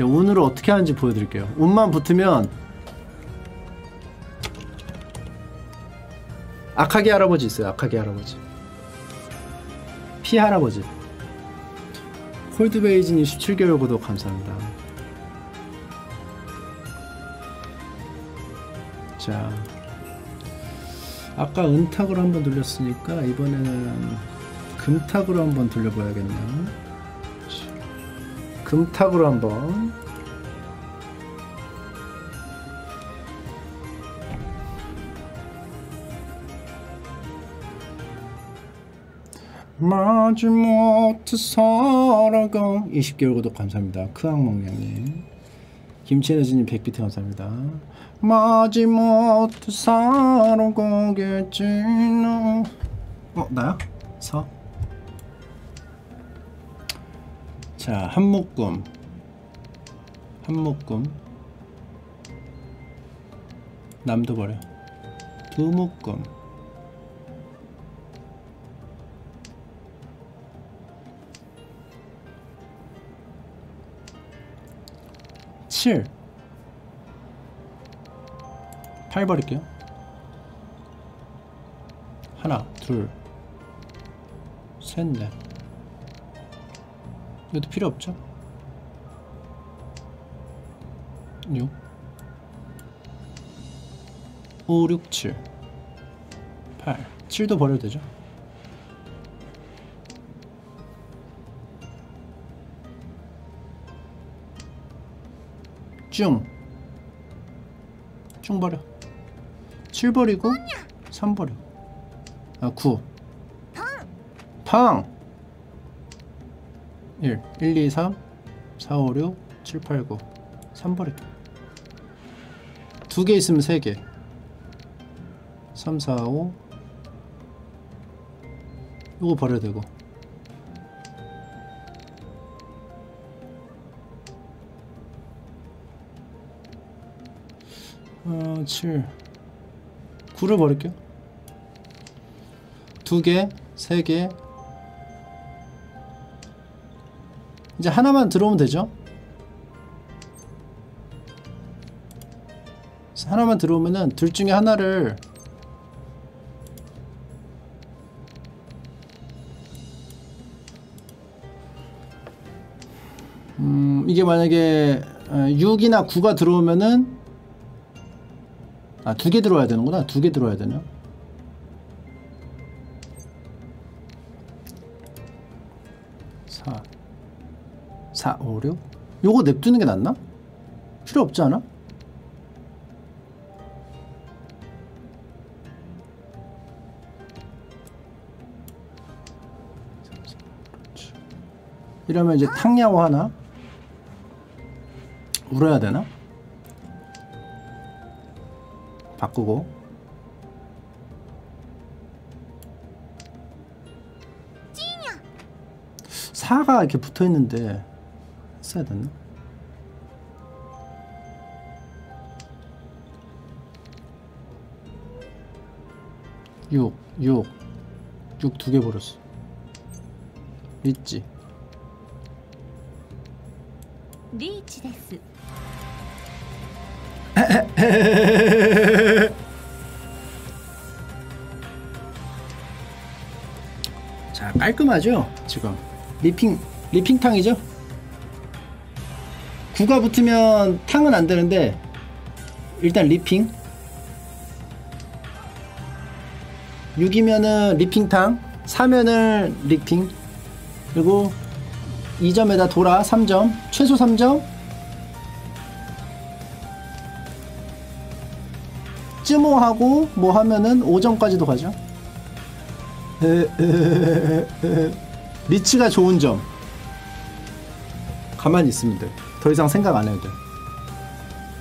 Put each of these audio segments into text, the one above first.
제가 운으로 어떻게 하는지 보여드릴게요. 운만 붙으면 악하게 할아버지 있어요. 악하게 할아버지. 피 할아버지. 콜드베이지님 17개월 구독 감사합니다. 자 아까 은탁으로 한번 돌렸으니까 이번에는 금탁으로 한번 돌려봐야겠네요 금탁으로 한번 마지못해 살아가 20개월 구독 감사합니다 크악먹냥님 김치에너지님 100비트 감사합니다 마지못해 살아가겠지 너 어? 나야? 서? 자 한 묶음. 한 묶음. 남도 버려. 두 묶음. 칠. 8 버릴게요. 하나 둘 셋 넷 이것도 필요 없죠 6 5 6 7 8 7도 버려도 되죠 쭝. 쭝 버려. 7 버리고 3 버려. 아, 9. 팡! 1. 1, 2, 3, 4, 5, 6, 7, 8, 9. 3 버릴게. 두개 있으면 3개. 3, 4, 5. 이거 버려야 되고. 어, 7 9를 버릴게요 두개 세개 이제 하나만 들어오면 되죠? 하나만 들어오면은 둘 중에 하나를 음 이게 만약에 어, 6이나 9가 들어오면은 아 두 개 들어와야 되는구나. 두 개 들어와야 되네요 4, 5, 6 요거 냅두는 게 낫나? 필요 없지 않아? 이러면 이제 탕야오 하나 울어야 되나? 바꾸고 4가 이렇게 붙어있는데 했어야 됐나? 6, 6, 6, 두개 버렸어. 있지. 리치 데스. 자 깔끔하죠 지금 리핑 리핑탕이죠 구가 붙으면 탕은 안 되는데 일단 리핑 6이면은 리핑탕 4면은 리핑 그리고 2점에다 도라 3점 최소 3점 쯔모하고 뭐 하면은 5점까지도 가죠. 리치가 좋은 점. 가만히 있으면 돼. 더 이상 생각 안 해도 돼.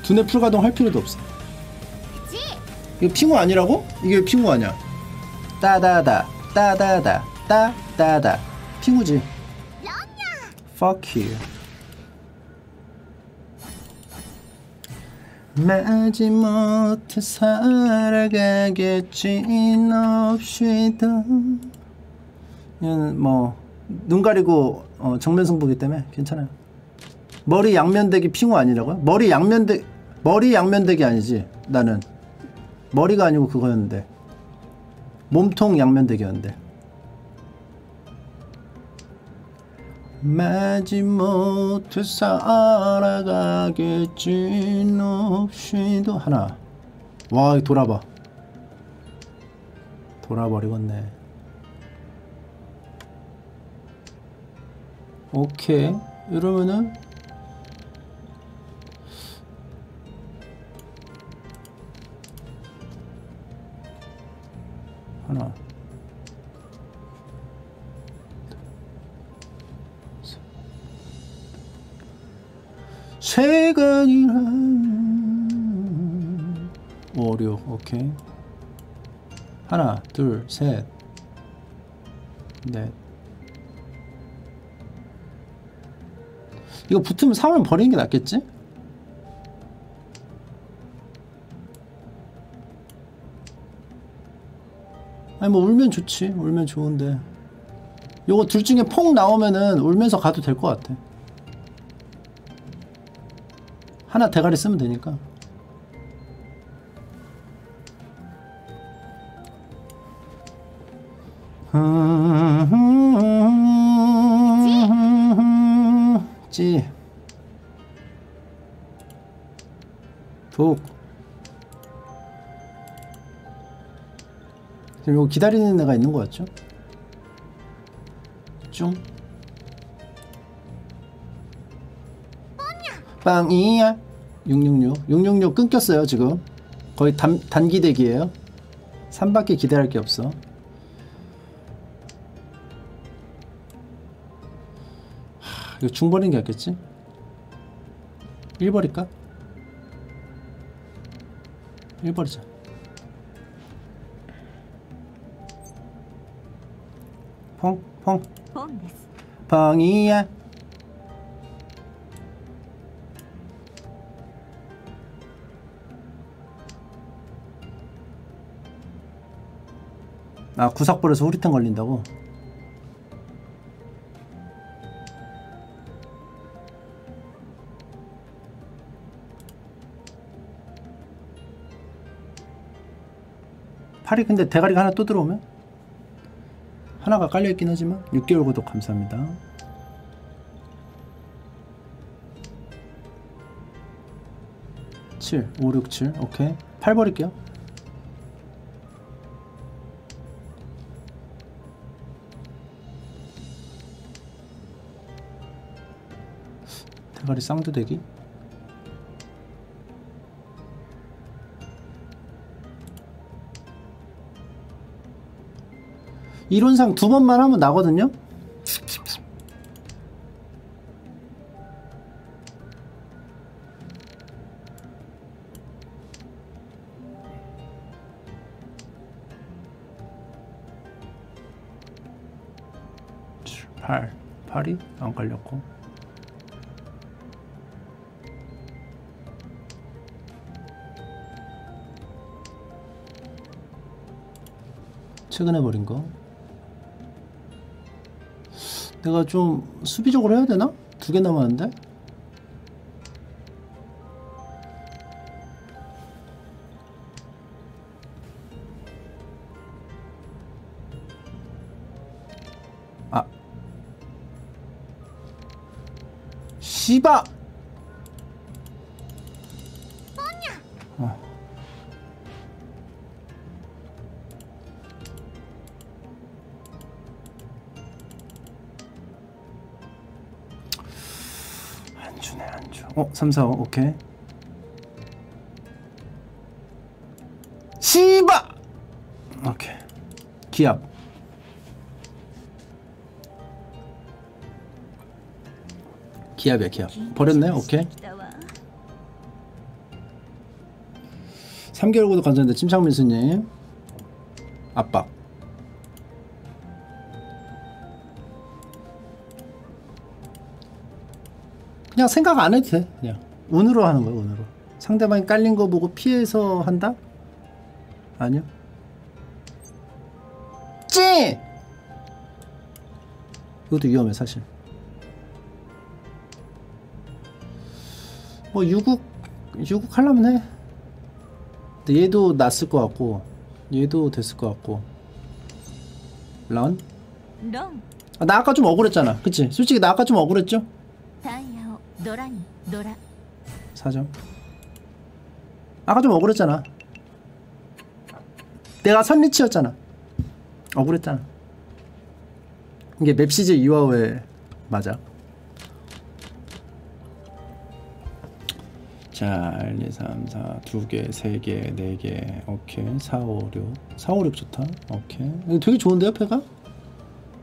두뇌 풀가동 할 필요도 없어. 이거 핑우 아니라고? 이게 핑우 아니야. 따다다, 따다다, 따다다. 핑우지. Fuck you. 마지못해 살아가겠지 없이도 뭐눈 가리고 어, 정면 승부기 때문에 괜찮아요 머리 양면대기 핑호 아니라고요? 머리 양면대 머리 양면대기 아니지 나는. 머리가 아니고 그거였는데. 몸통 양면대기였는데. 마지못해 살아가겠지 없이도. 하나. 와 돌아봐. 돌아버리겠네. 오케이. 이러면은 하나. 세간이란 오류 오케이. 하나 둘셋넷. 이거 붙으면 3을 버리는 게 낫겠지? 아니 뭐 울면 좋지. 울면 좋은데. 요거 둘 중에 퐁 나오면은 울면서 가도 될 것 같아. 하나 대가리 쓰면 되니까. 찌. 독. 이거 기다리는 애가 있는 것 같죠? 쭉. 빵이야. 666. 666 끊겼어요, 지금. 거의 단, 단기 대기예요 3밖에 기대할 게 없어. 하, 이거 중 버리는 게 낫겠지? 1 버릴까? 1 버리자. 퐁, 퐁. 펑이야. 아, 구석불에서 후리탄 걸린다고? 팔이 근데 대가리가 하나 또 들어오면? 하나가 깔려있긴 하지만 6개월 구독 감사합니다. 7, 5, 6, 7 오케이. 8 버릴게요. 대가리 쌍두대기 이론상 두 번만 하면 나거든요? 팔 8이 안 걸렸고. 최근에 버린 거 내가 좀 수비적으로 해야 되나? 두 개 남았는데? 아 씨바 어 345 오케이. 시바 오케이. 기압 기압이야 기압 버렸네? 오케이. 3개월 구독 감사합니다. 침착민수님. 압박. 그냥 생각 안 해도 돼. 그냥 운으로 하는 거야, 운으로. 상대방이 깔린 거 보고 피해서 한다? 아니요. 찌! 이것도 위험해, 사실. 뭐 유국 유국 하려면 해 근데 얘도 났을 것 같고 얘도 됐을 것 같고 런? ロン 아, 나 아까 좀 억울했잖아 그치? 솔직히 나 아까 좀 억울했죠? 노라니 노라. 4점 아까 좀 억울했잖아. 내가 선리치였잖아. 억울했잖아. 이게 맵시즈 2와 5의 맞아. 자 1, 2, 3, 4 2개, 3개, 4개 오케이. 4, 5, 6 4, 5, 6 좋다. 오케이. 되게 좋은데요 패가?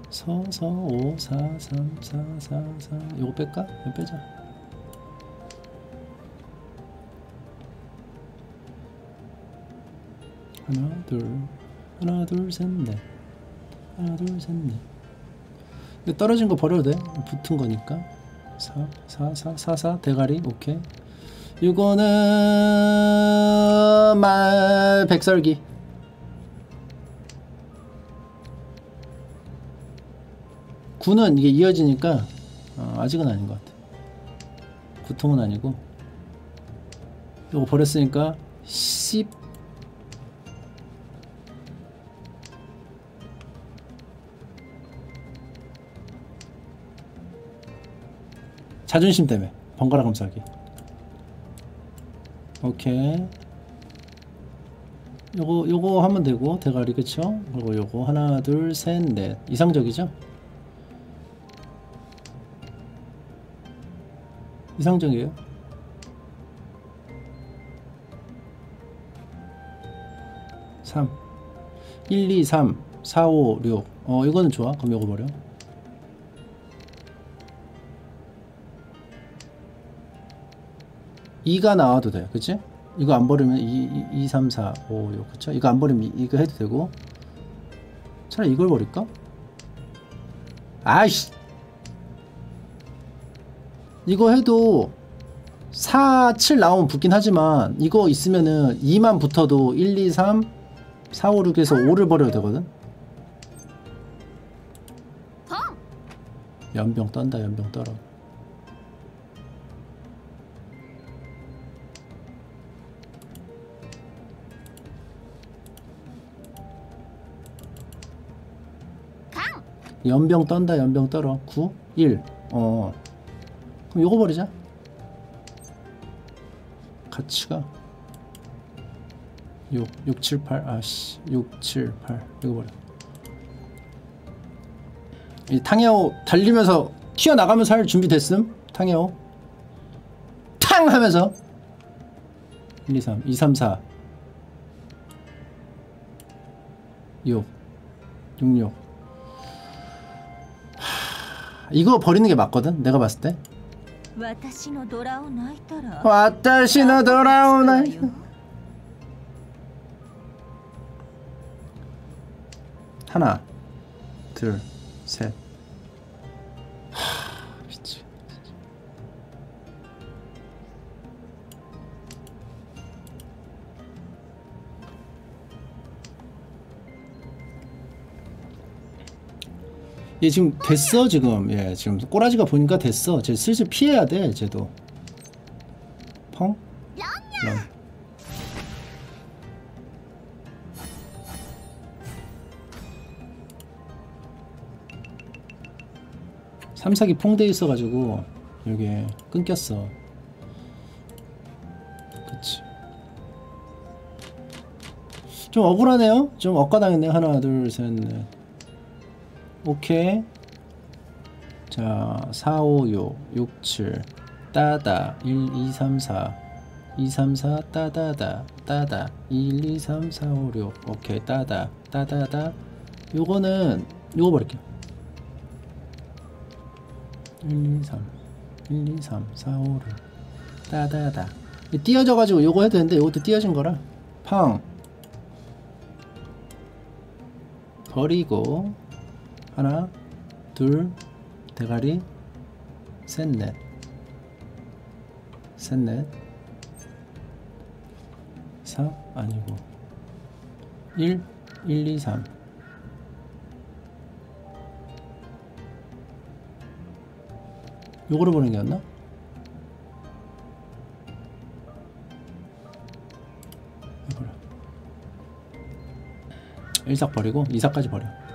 서, 서, 5, 4, 3, 4, 4, 4 이거 뺄까? 이거 빼자. 하나 둘. 하나 둘셋넷. 하나 둘셋넷. 근데 떨어진 거 버려도 돼? 붙은 거니까. 4 4 4 4 4 대가리. 오케이. 이거는 말 백설기. 구는 이게 이어지니까 어, 아직은 아닌 것 같아. 구통은 아니고. 이거 버렸으니까 10 자존심 때문에. 번갈아 감싸기. 오케이. 요거 요거 하면 되고 대가리 그쵸? 그리고 요거 하나 둘 셋 넷. 이상적이죠? 이상적이에요? 삼. 1, 2, 3, 4, 5, 6. 어, 이거는 좋아. 그럼 요거 버려. 이가 나와도 돼. 그치? 이거 안 버리면 2, 2, 3, 4, 5, 6. 그쵸? 이거 안 버리면 이- 이거 해도 되고. 차라리 이걸 버릴까? 아이씨! 이거 해도 4, 7 나오면 붙긴 하지만 이거 있으면은 2만 붙어도 1, 2, 3, 4, 5, 6에서 5를 버려도 되거든? 연병 떤다 연병 떨어 연병 떤다 연병 떨어? 9 1 어. 그럼 요거 버리자. 가치가 6 6 7 8 아씨. 6 7 8 이거 버려. 이 탕야오 달리면서 튀어나가면서 할 준비 됐음? 탕야오? 탕 하면서. 1 2 3 2 3 4 6 6 6 이거 버리는 게 맞거든? 내가 봤을 때. 와타시노 돌아오나이 하나 둘셋. 얘 지금 됐어 지금 예 지금 꼬라지가 보니까 됐어 쟤 슬슬 피해야 돼 쟤도 펑 런. 삼삭이 퐁돼 있어가지고 여기 끊겼어. 그치. 좀 억울하네요. 좀 억까당했네. 하나, 둘, 셋, 넷. 오케이. 자, 4, 5, 6, 6, 7. 따다. 1, 2, 3, 4. 2, 3, 4. 따다다. 따다. 1, 2, 3, 4, 5, 6. 오케이. 따다. 따다다. 요거는 요거 버릴게요. 1, 2, 3 1, 2, 3 4, 5, 6 따다다 이 띄어져가지고 요거 해도 되는데 요것도 띄어진 거라 팡 버리고 하나 둘 대가리 셋넷. 셋넷. 4 아니고. 1 1 2 3 요거로 보는 게 낫나? 이거를. 1삭 버리고 2삭까지 버려.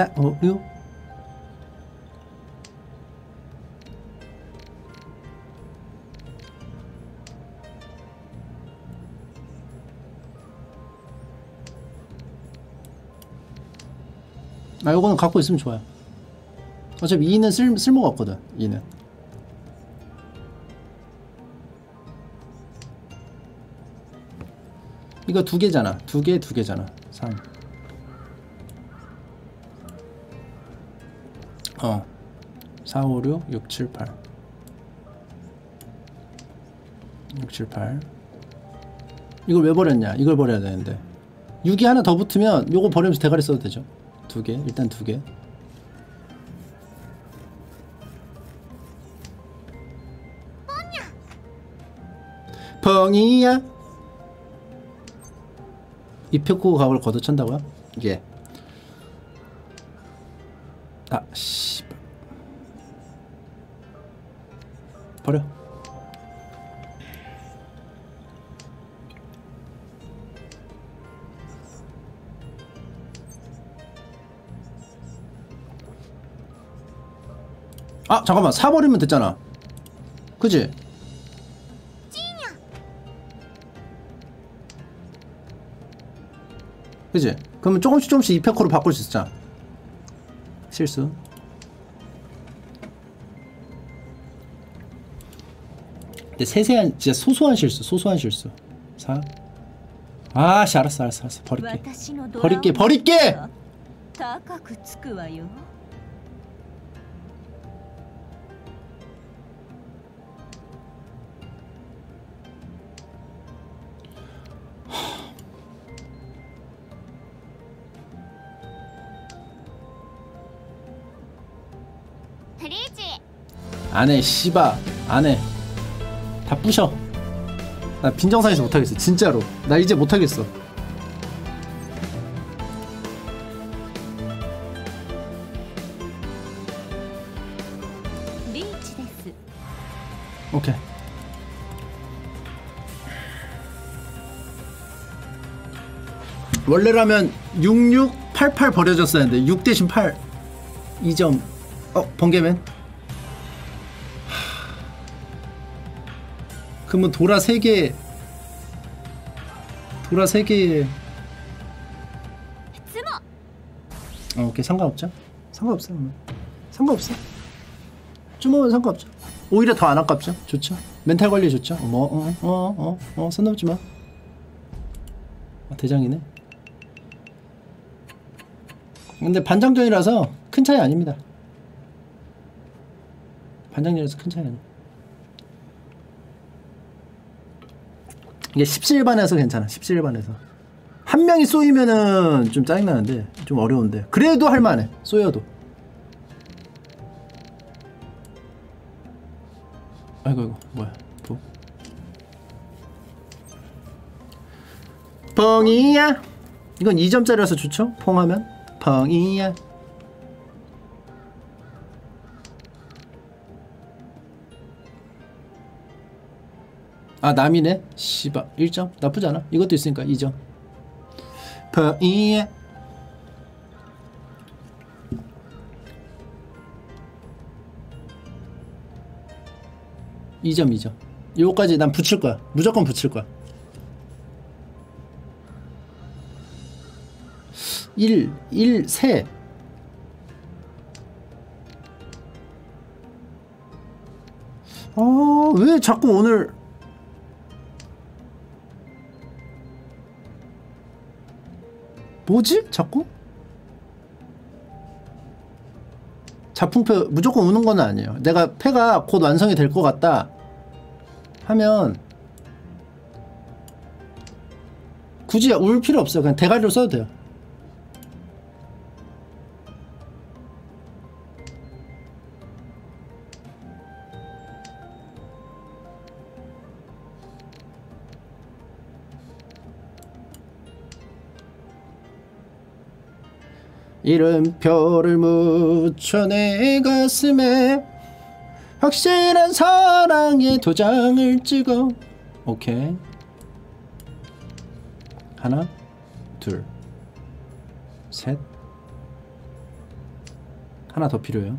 4, 5, 6. 아 요거는 갖고 있으면 좋아요. 어차피 2는 쓸, 쓸모가 없거든 2는. 이거 두 개잖아. 두 개 두 개잖아 3 어. 4, 5, 6, 6, 7, 8 6, 7, 8 이걸 왜 버렸냐 이걸 버려야 되는데 6이 하나 더 붙으면 요거 버리면서 대가리 써도 되죠 두 개, 일단 두 개. 뻥이야. 이 표코 각을 걷어찬다고요? 예. 잠깐만 사버리면 됐잖아 그치? 그치? 그러면 조금씩 조금씩 이펙코로 바꿀 수 있잖아 실수 근데 세세한 진짜 소소한 실수 소소한 실수 사 아씨 알았어 알았어 알았어 버릴게 버릴게 버릴게! 버릴게! 안해 씨바 안해 다 부셔. 나 빈정상에서 못하겠어 진짜로. 나 이제 못하겠어. 원래라면 6688 버려졌어야 했는데 6 대신 8 2점. 어 번개맨? 그러면 도라 3개. 도라 3개. つも 어, 오케이. 상관없죠? 상관없어 그러면. 상관없어 주먹은 상관없죠. 오히려 더 안 아깝죠? 좋죠? 멘탈 관리 좋죠? 뭐어어 어 어 손 넘지 마. 아, 대장이네. 근데 반장전이라서 큰 차이 아닙니다. 반장전이라서 큰 차이 아니야 이게 17반에서 괜찮아 17반에서. 한 명이 쏘이면은 좀 짜증나는데 좀 어려운데. 그래도 할만해 쏘여도. 아이고 아이고 뭐야 부 펑이야? 이건 2점짜리라서 좋죠? 퐁하면? 펑이야 아 남이네 씨바 1점 나쁘지 않아 이것도 있으니까 2점 펑이야 이점이점 요거까지 난 붙일 거야. 무조건 붙일 거야. 1, 1, 세. 아, 왜 자꾸 오늘 뭐지? 자꾸? 자풍패 무조건 우는 건 아니에요. 내가 패가 곧 완성이 될 것 같다 하면 굳이 울 필요 없어요. 그냥 대가리로 써도 돼요. 이름표를 묻혀 내 가슴에 확실한 사랑의 도장을 찍어. 오케이. 하나 둘셋. 하나 더 필요해요.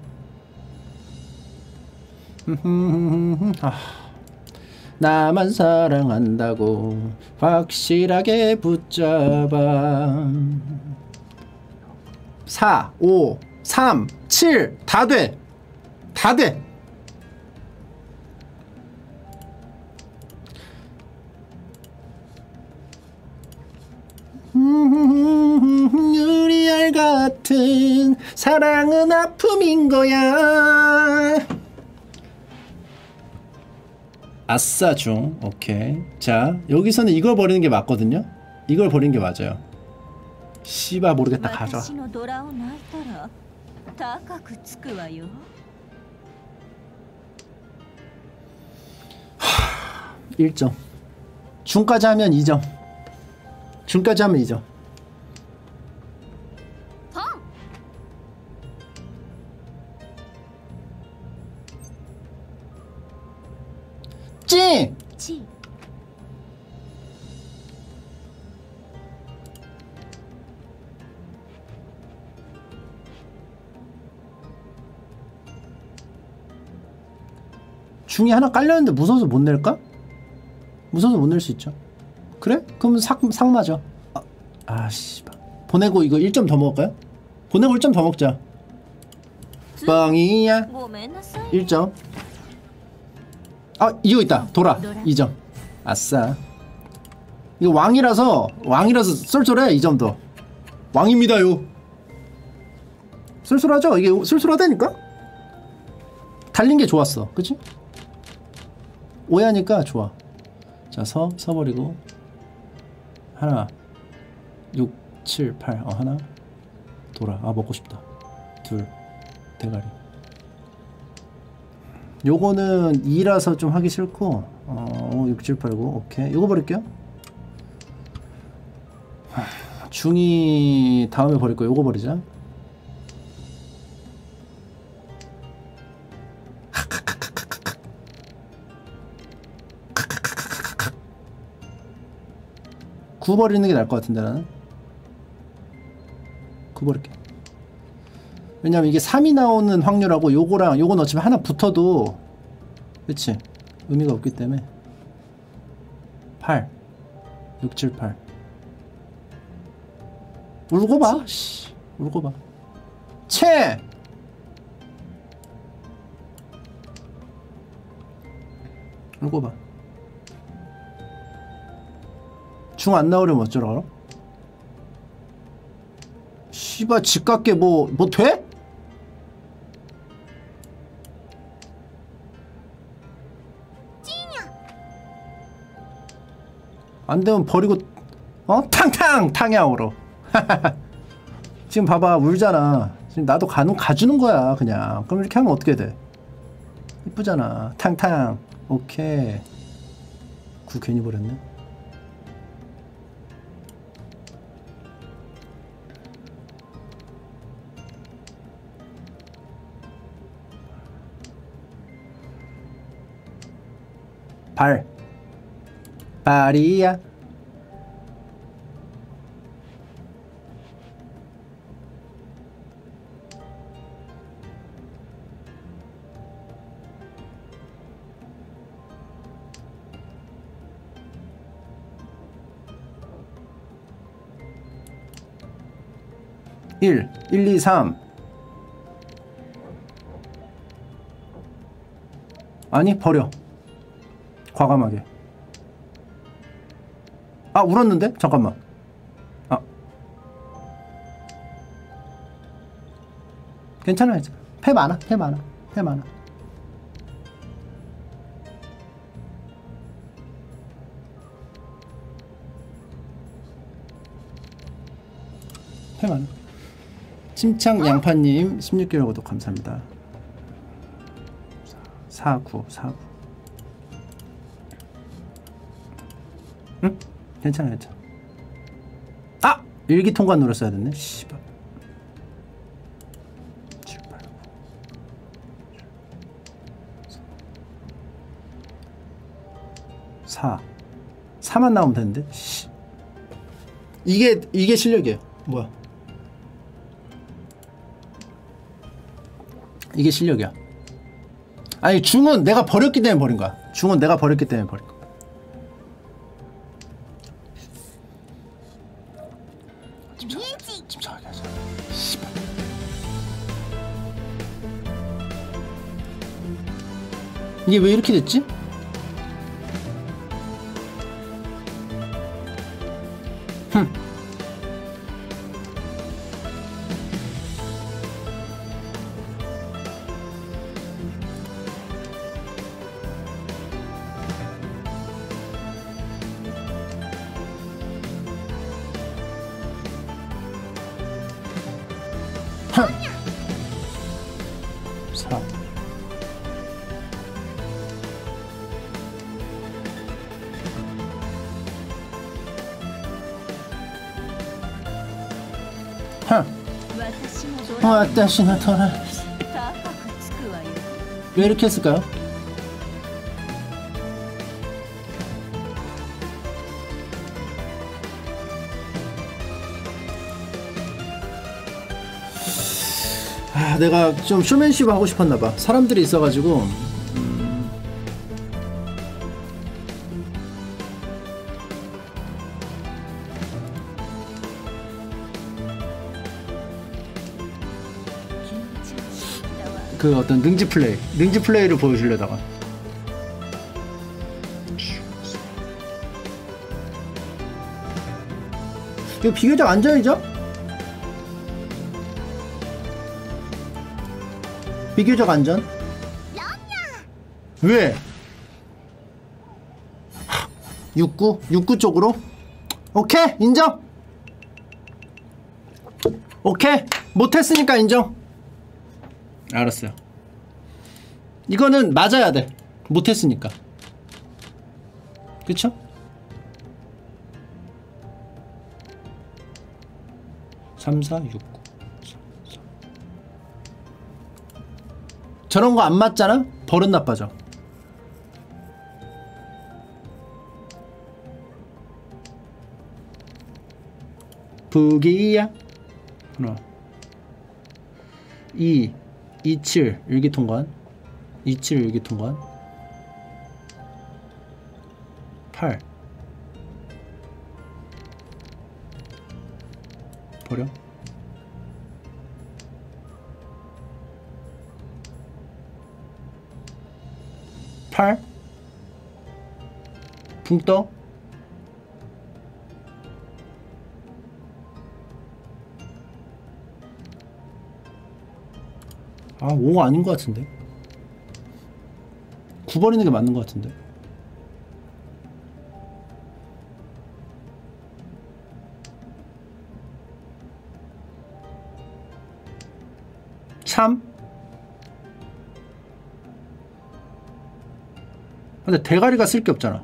아, 나만 사랑한다고 확실하게 붙잡아 4, 5, 3, 7, 다 돼! 다 돼! 유리알 같은 사랑은 아픔인 거야. 아싸 중 오케이 자 여기서는 이걸 버리는 게 맞거든요 이걸 버리는 게 맞아요 씨바 모르겠다. 가져와 하... 1점. 중까지 하면 2점. 중까지 하면 2점. 중이 하나 깔렸는데 무서워서 못 낼까? 무서워서 못 낼 수 있죠. 그래? 그럼 삭, 삭마죠 아, 아씨 보내고 이거 1점 더 먹을까요? 보내고 1점 더 먹자. 뻥이야. 1점. 아 이거 있다. 돌아. 2점. 아싸. 이거 왕이라서 왕이라서 쏠쏠해 이 점도. 왕입니다요. 쏠쏠하죠? 이게 쏠쏠하다니까? 달린 게 좋았어. 그치? 오야니까 좋아. 자 서, 서버리고. 하나 6, 7, 8 어, 하나. 돌아. 아 먹고 싶다. 둘 대가리. 요거는 2라서 좀 하기 싫고 어, 6, 7, 8, 9 오케이. 요거 버릴게요. 하, 중이 다음에 버릴 거 요거 버리자 구 버리는 게 나을 것 같은데 나는. 구 버릴게. 왜냐면 이게 3이 나오는 확률하고 요거랑 요거 넣치면 하나 붙어도 그치? 의미가 없기 때문에. 8 6, 7, 8 울고 봐. 씨, 울고 봐. 채! 울고 봐 중 안 나오려면 어쩌라 그럼? 씨발 집값게 뭐 뭐 돼? 안 되면 버리고 어? 탕탕! 탕야오로. 지금 봐봐 울잖아. 지금 나도 가는 가주는 거야 그냥. 그럼 이렇게 하면 어떻게 돼? 이쁘잖아. 탕탕. 오케이. 구 괜히 버렸네 발. 발이야. 일, 일, 이, 삼. 아니 버려 과감하게. 아 울었는데? 잠깐만. 아. 괜찮아 괜찮아 패 많아 패 많아 패 많아. 패 많아. 침착 양파님 16개월 구독 감사합니다. 49 49 응? 괜찮아 괜찮아. 아! 일기 통과 눌렀어야 됐네. 씨발. 사. 4만 나오면 되는데? 씨. 이게 이게 실력이에요. 뭐야? 이게 실력이야. 아니 중은 내가 버렸기 때문에 버린 거야. 중은 내가 버렸기 때문에 버린 거야. 이게 왜 이렇게 됐지? 와다시나 터라 왜 이렇게 했을까요? 아 내가 좀 쇼맨십 하고 싶었나봐. 사람들이 있어가지고. 그 어떤 능지 플레이, 능지 플레이를 보여주려다가. 이거 비교적 안전이죠? 비교적 안전. 왜? 69? 69 쪽으로? 오케이 인정. 오케이 못했으니까 인정. 알았어요. 이거는 맞아야 돼. 못했으니까. 그쵸? 삼, 사, 육, 구. 저런 거 안 맞잖아? 버릇 나빠져. 부기야. 하나. 2, 27 일기통관. 27 일기통관. 8 버려. 팔. 붕떠 아, 5 아닌 것 같은데. 9버리는 게 맞는 것 같은데. 삼. 근데 대가리가 쓸 게 없잖아.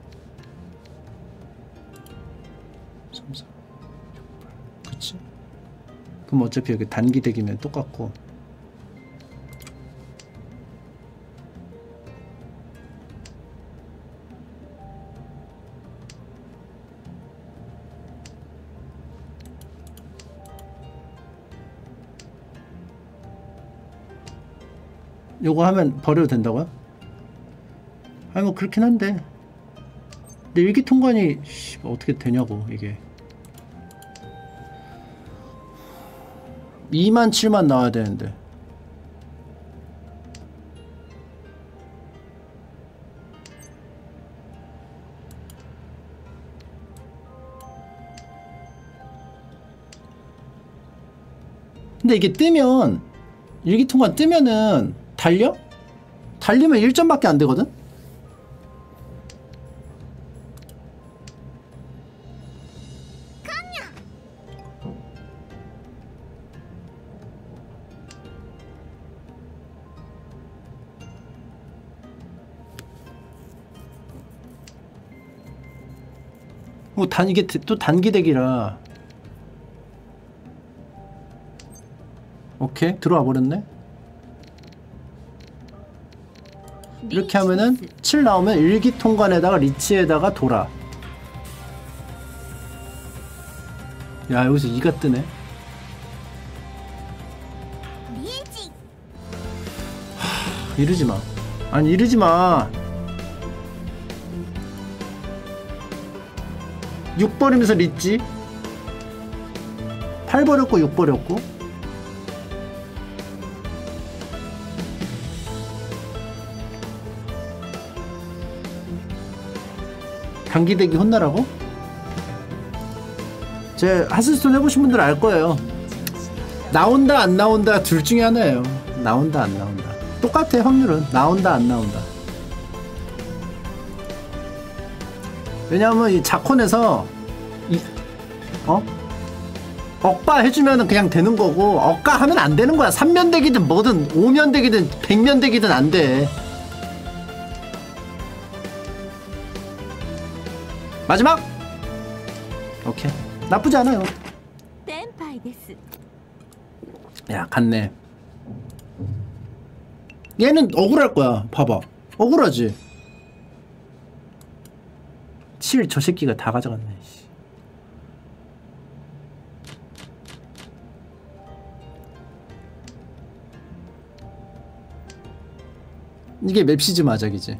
그럼 어차피 여기 단기대기면 똑같고. 요거 하면 버려도 된다고요? 아니 뭐 그렇긴 한데. 근데 일기통관이 씨, 어떻게 되냐고 이게 2만 7만 나와야 되는데 근데 이게 뜨면 일기통관 뜨면은 달려? 달리면 1점밖에 안 되거든? 단 이게 또 단기 덱이라. 오케이. 들어와 버렸네. 이렇게 하면은 7 나오면 일기 통관에다가 리치에다가 돌아. 야 여기서 2가 뜨네. 하, 이러지마. 아니 이러지마 6 버리면서 리치 8 버렸고 6 버렸고 단기대기 혼나라고? 제 하스스톤 해보신 분들 알 거예요. 나온다 안 나온다 둘 중에 하나예요. 나온다 안 나온다. 똑같아 확률은 나온다 안 나온다. 왜냐하면 이 자콘에서 이, 어? 억바 해주면은 그냥 되는 거고 억가 하면 안 되는 거야. 3면대기든 뭐든 5면대기든 100면대기든 안돼. 마지막! 오케이. 나쁘지 않아요. 야 갔네. 얘는 억울할 거야. 봐봐. 억울하지. 7저 새끼가 다 가져갔네 씨. 이게 맵시즈 마작이지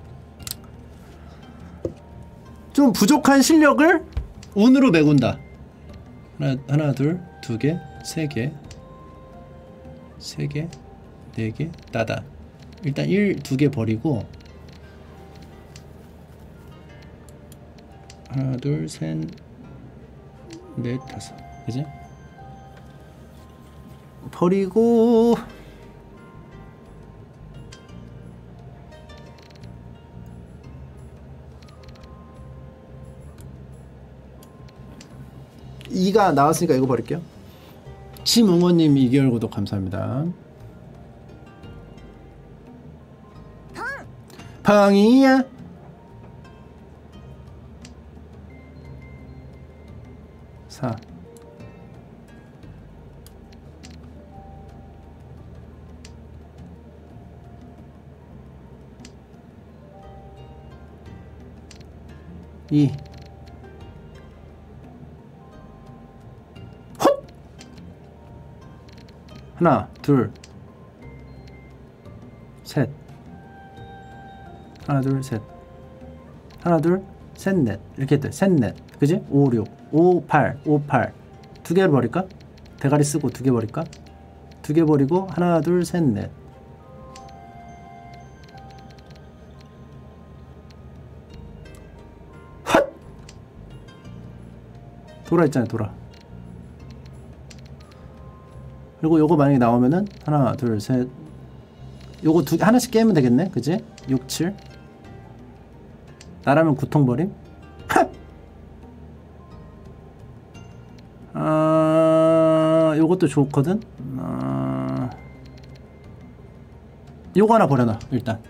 좀 부족한 실력을 운으로 메군다. 하나, 하나, 둘, 두 개, 세 개, 세 개, 네 개, 따다. 일단 1, 두 개 버리고 하나, 둘, 셋, 넷, 다섯. 그지? 버리고 이가 나왔으니까 이거 버릴게요. 심응원님 2개월 구독 감사합니다. 펑이야. 사. 이. 헛! 하나, 둘, 셋. 하나, 둘, 셋. 하나, 둘, 셋, 넷. 이렇게 돼. 셋, 넷. 그지? 5, 6. 5, 8, 5, 8. 두 개를 버릴까? 대가리 쓰고 두 개 버릴까? 두 개 버리고 하나, 둘, 셋, 넷. 헛! 돌아 있잖아요, 돌아. 그리고 요거 만약에 나오면은 하나 둘 셋 요거 두 하나씩 깨면 되겠네 그지? 6, 7 나라면 구통버림? 아 요것도 좋거든? 아 요거 하나 버려놔 일단.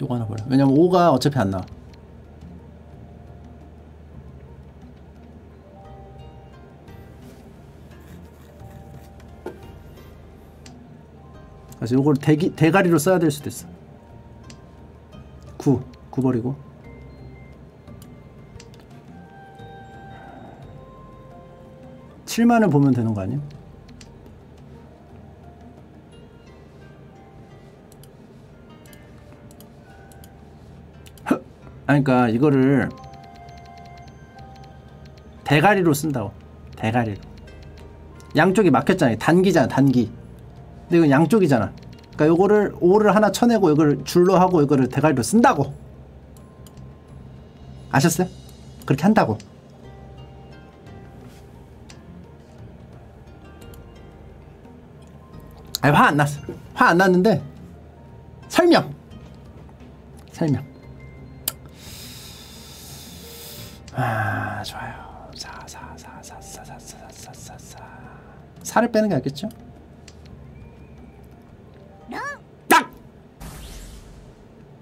요거 하나 버려. 왜냐면 5가 어차피 안 나와. 그래서 요걸 대기, 대가리로 써야 될 수도 있어. 9 9 버리고 칠만을 보면 되는 거 아니야? 아니 그러니까 이거를 대가리로 쓴다고 대가리로 양쪽이 막혔잖아요 단기잖아 단기 근데 이건 양쪽이잖아. 그러니까 요거를 5를 하나 쳐내고 이걸 줄로 하고 이거를 대가리로 쓴다고. 아셨어요? 그렇게 한다고. 아니 화 안 났어 화 안 났는데 설명 설명 아 좋아요 4 4 4 4 4 4 4 4 4 4 4를 빼는 게 낫겠죠? 딱!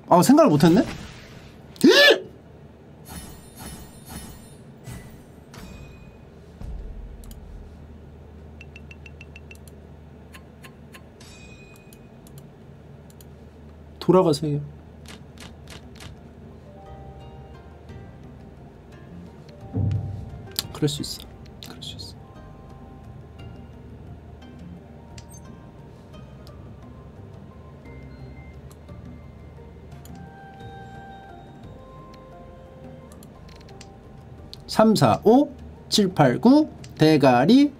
아 생각을 못했네? 돌아가세요. 그럴 수 있어. 그럴 수 있어. 삼, 사, 오, 칠, 팔, 구 대가리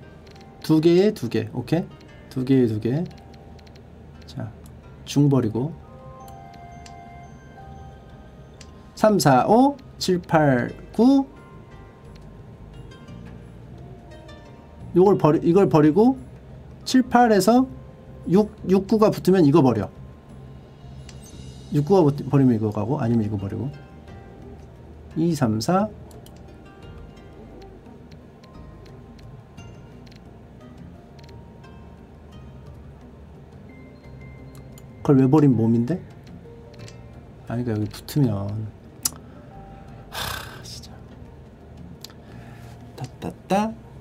두 개에 두 개. 오케이? 두 개에 두 개. 자, 중 버리고 3, 4, 5, 7, 8, 9 요걸 버리, 이걸 버리고 7, 8에서 6, 6, 9가 붙으면 이거 버려. 6, 9가 버리면 이거 가고 아니면 이거 버리고. 2, 3, 4 그걸 왜 버린 몸인데? 아니 그러니까 여기 붙으면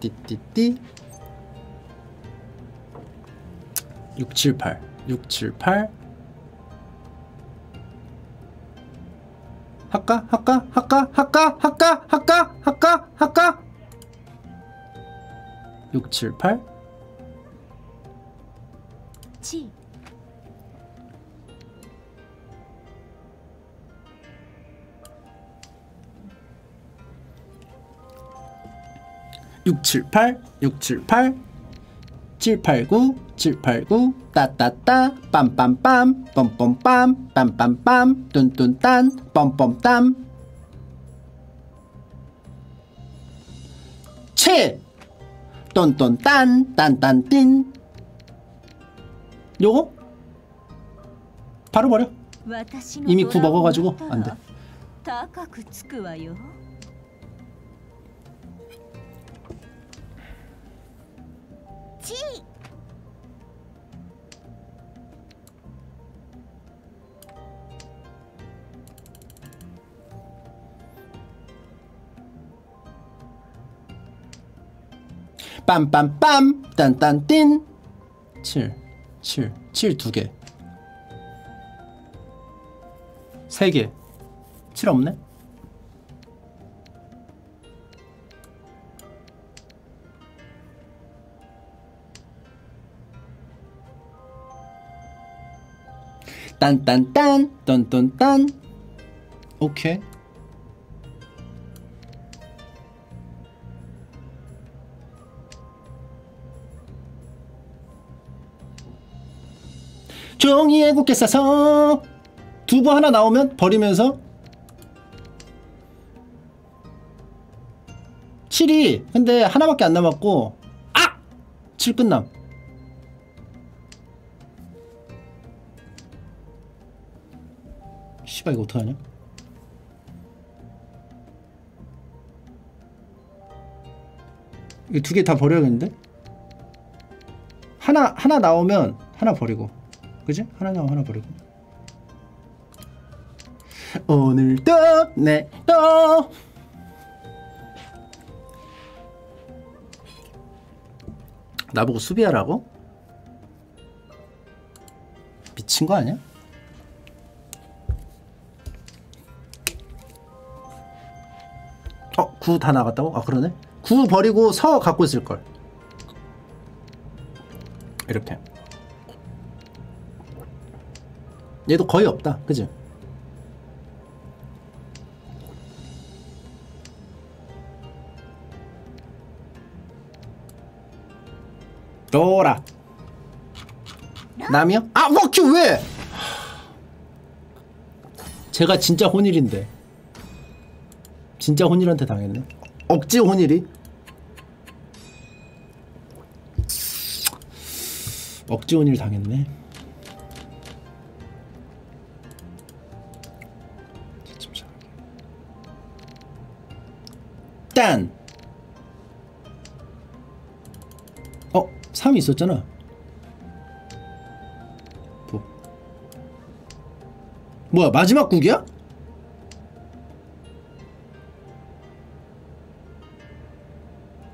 띠띠띠 678 678 할까? 할까? 할까? 할까? 할까? 할까? 할까? 할까? 678 678 678 789 789 따따따 빰빰빰 뻔뻔빰 빰빰빰 뚠뚠딴 뻔뻔땀 채 뚠뚠딴 딴딴띵 요거 바로 버려 이미 구 먹어가지고 안돼 빰빰빰. 딴딴띵. 7 7 7 두개. 3개. 7 없네? 딴딴딴. 딴딴딴. 오케이 종이에 곱게 싸서 두부 하나 나오면 버리면서 7이. 근데 하나밖에 안 남았고 아! 7 끝남. 씨발 이거 어떡하냐? 이거 두 개 다 버려야겠는데? 하나 하나 나오면 하나 버리고 그지? 하나 나오면 하나 버리고 오늘도 내또 나보고 수비하라고? 미친 거 아니야? 어, 9 다 나갔다고? 아, 그러네. 9 버리고 서 갖고 있을 걸. 이렇게. 얘도 거의 없다. 그지? 로라. 남이요? 아, 워큐 왜? 제가 진짜 혼일인데. 진짜 혼일한테 당했네. 억지 혼일이. 억지원 일 당했네. 딴. 어, 3이 있었잖아. 뭐. 뭐야, 마지막 국이야?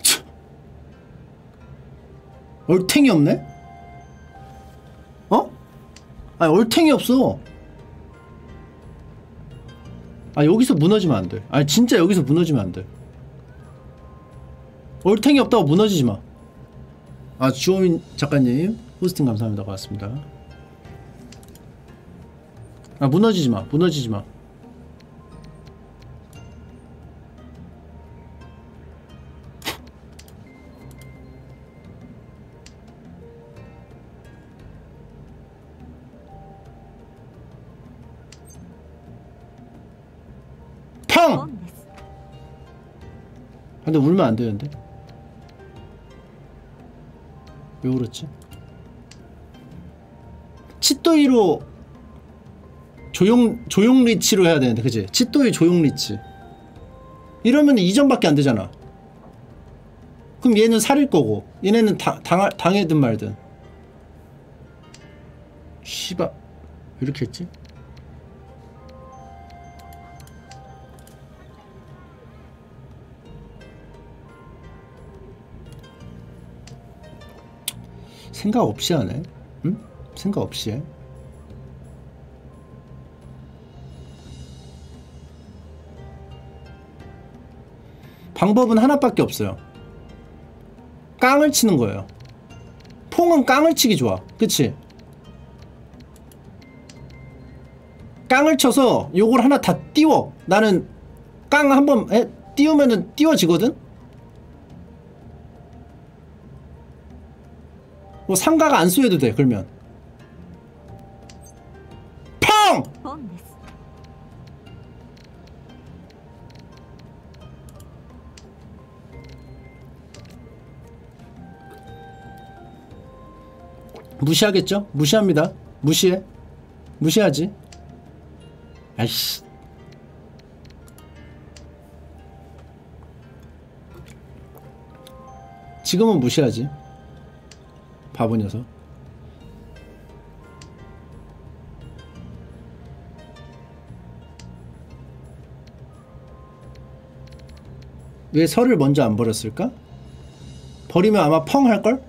참. 얼탱이 없네? 어? 아니 얼탱이 없어 아 여기서 무너지면 안돼 아니 진짜 여기서 무너지면 안돼 얼탱이 없다고 무너지지 마. 아 주호민 작가님 호스팅 감사합니다. 고맙습니다. 아 무너지지 마. 무너지지 마. 팡! 근데 울면 안 되는데. 왜 울었지? 치또이로 조용 조용 리치로 해야 되는데 그지? 치또이 조용 리치 이러면 2점밖에 안 되잖아 그럼 얘는 살일 거고 얘네는 당, 당, 당해든 말든 씨바 왜 이렇게 했지? 생각 없이 하네. 응? 생각 없이 해. 방법은 하나밖에 없어요. 깡을 치는 거예요. 퐁은 깡을 치기 좋아. 그치? 깡을 쳐서 요걸 하나 다 띄워. 나는 깡 한번 띄우면은 띄워지거든? 뭐 상가가 안 쏘여도 돼 그러면. 펑! 무시하겠죠? 무시합니다. 무시해. 무시하지. 아이씨. 지금은 무시하지. 바보 녀석 왜 설을 먼저 안 버렸을까? 버리면 아마 펑 할걸?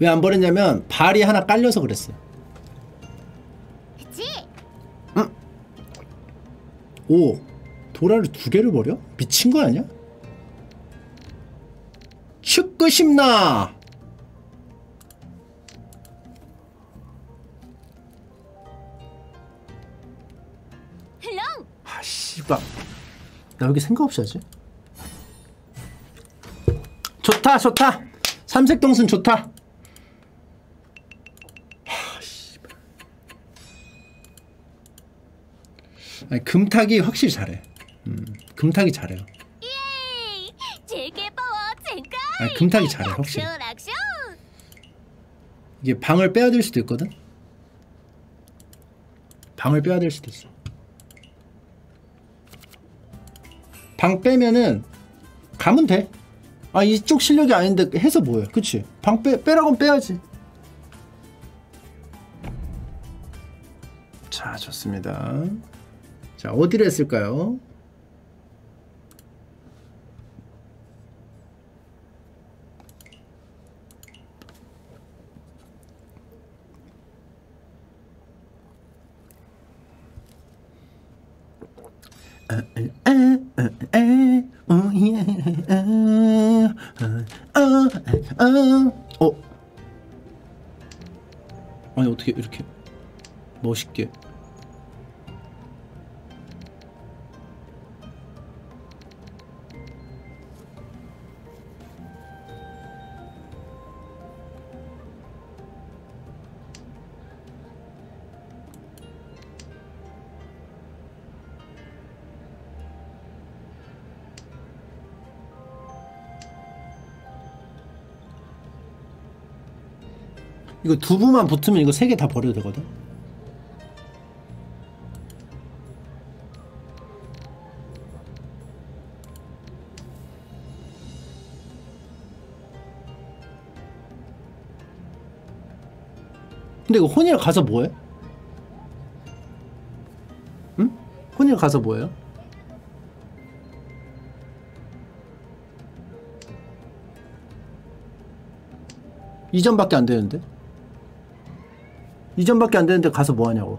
왜 안 버렸냐면 발이 하나 깔려서 그랬어 1오 도라를 두 개를 버려? 미친 거 아니야? 런아 씨발. 나왜 이렇게 생각 없이 하지? 좋다 좋다. 삼색동순 좋다. 아니 금탁이 확실히 잘해. 음, 금탁이 잘해요 아니, 금타기 잘해 확실히 이게 방을 빼야 될 수도 있거든? 방을 빼야 될 수도 있어 방 빼면은 가면 돼. 아 이쪽 실력이 아닌데 해서 뭐해. 그치? 방 빼, 빼라고 빼야지. 자 좋습니다. 자 어디를 했을까요? 멋있게. 이거 두부만 붙으면 이거 세 개 다 버려도 되거든? 근데 이거 혼일 가서 뭐해? 응? 혼일 가서 뭐해요? 이전밖에 안 되는데? 이전밖에 안 되는데 가서 뭐 하냐고.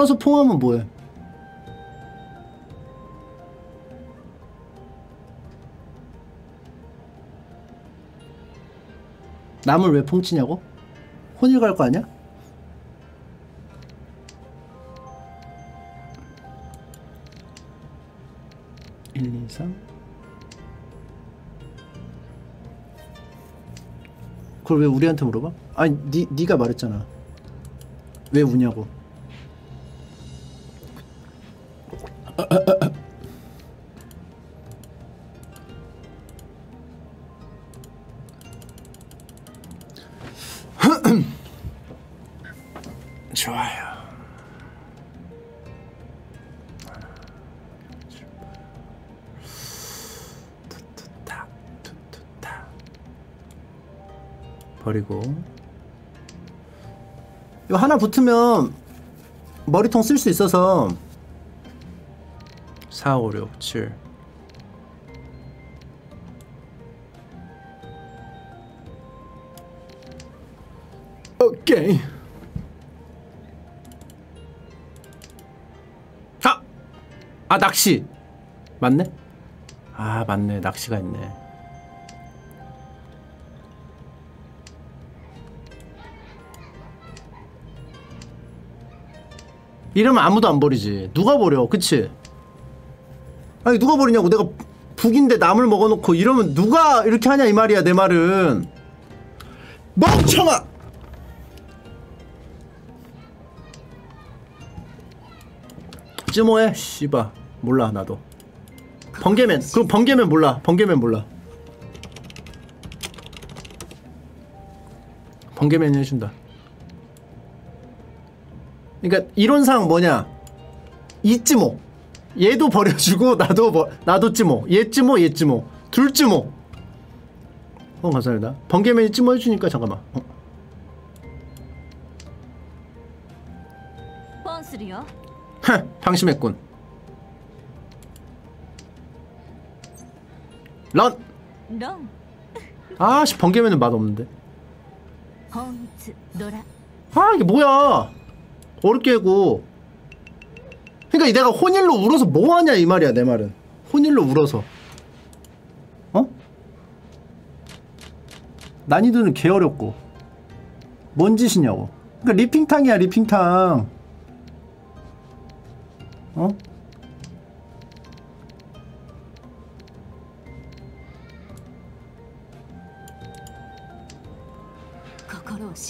물어서 퐁하면 뭐해? 남을 왜 퐁치냐고? 혼일 갈 거 아니야? 일, 이, 삼. 그걸 왜 우리한테 물어봐? 아니, 니, 니가 말했잖아. 왜 우냐고. 좋아요. 툭툭탁, 툭툭탁. 버리고 이거 하나 붙으면 머리통 쓸 수 있어서 4, 5, 6, 7 오케이. 아! 아 낚시. 맞네? 아 맞네. 낚시가 있네. 이러면 아무도 안 버리지. 누가 버려? 그치? 아니 누가 버리냐고. 내가 북인데 남을 먹어놓고 이러면 누가 이렇게 하냐 이 말이야 내 말은. 멍청아 찌모해? 씨바 몰라 나도. 번개맨 그럼 번개맨 몰라 번개맨 몰라. 번개맨이 해준다. 그러니까 이론상 뭐냐? 이찌모 얘도 버려주고 나도 버, 나도 찌모 얘 찌모 얘 찌모 둘 찌모 어 감사합니다. 번개맨이 찌모 해주니까 잠깐만. 어. 헉! 방심했군. 런! 런! 아씨 번개면은 맛없는데. 아 이게 뭐야? 어렵게 고. 그니까 내가 혼일로 울어서 뭐하냐 이 말이야 내 말은. 혼일로 울어서. 어? 난이도는 개어렵고. 뭔 짓이냐고. 그니까 리핑탕이야 리핑탕. 어?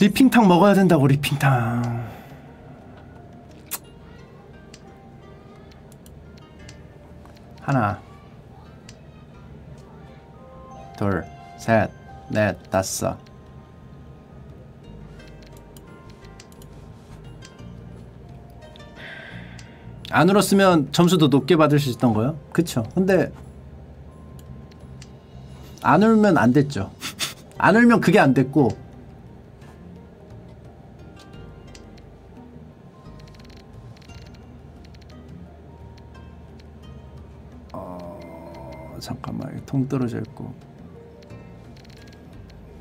리핑탕 먹어야 된다고 리핑탕. 하나. 둘 셋 넷 다섯. 안 울었으면 점수도 높게 받을 수 있던 거요? 그쵸. 근데 안 울면 안 됐죠. 안 울면 그게 안 됐고. 어, 잠깐만 동 떨어져 있고.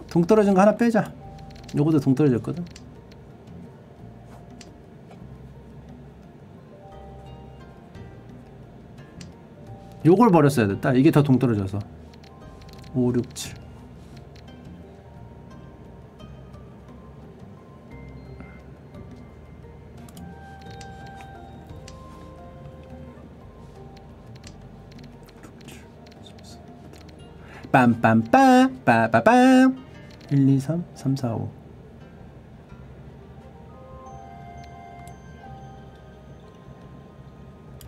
동 떨어진 거 하나 빼자. 요것도 동 떨어졌거든 요걸 버렸어야 됐다. 이게 더 동 떨어져서. 5, 6, 7 빰빰빰 빠빠빰 1 2 3 3 4 5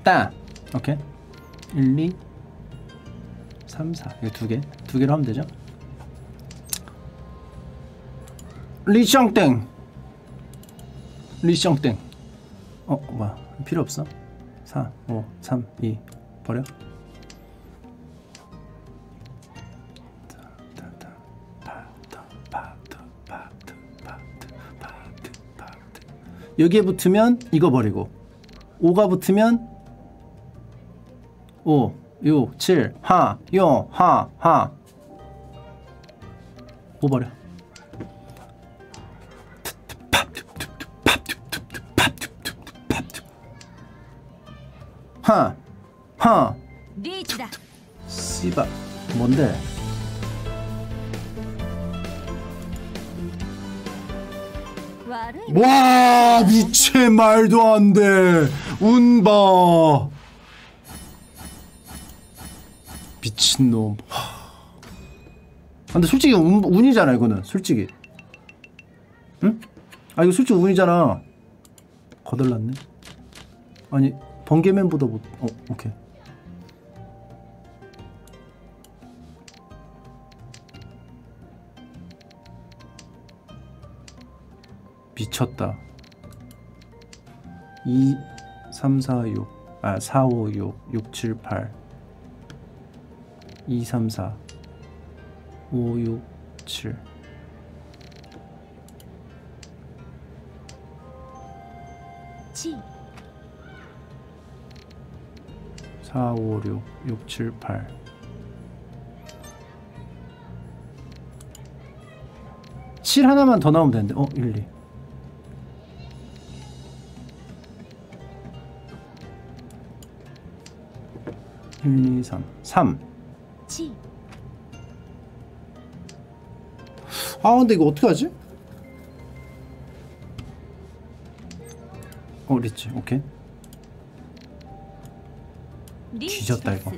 따. 오케이 1 2 3 4 이거 두 개 두 개로 하면 되죠 리샹땡 리샹땡 어 뭐야 필요 없어 4 5 3 2 버려 여기에 붙으면 이거 버리고 5가 붙으면 5 6 7 하, 요, 하, 하. 오버려. 하, 하. 리치다. 씨발 뭔데? 와 미체 말도 안돼. 운봐. 미친놈. 하. 근데 솔직히 운, 운이잖아 이거는 솔직히. 응? 아 이거 솔직히 운이잖아. 거덜났네. 아니 번개맨보다 못.. 어 오케이. 미쳤다. 2 3 4 6 아, 4 5 6 6 7 8 2 3 4 5 6 7チ4 5 6 6 7 8 7 하나만 더 나오면 되는데 어 1 2 1 2 3 3 좋지. 아 근데 이거 어떻게 하지? 어 리치 오케이. 뒤졌다 이거.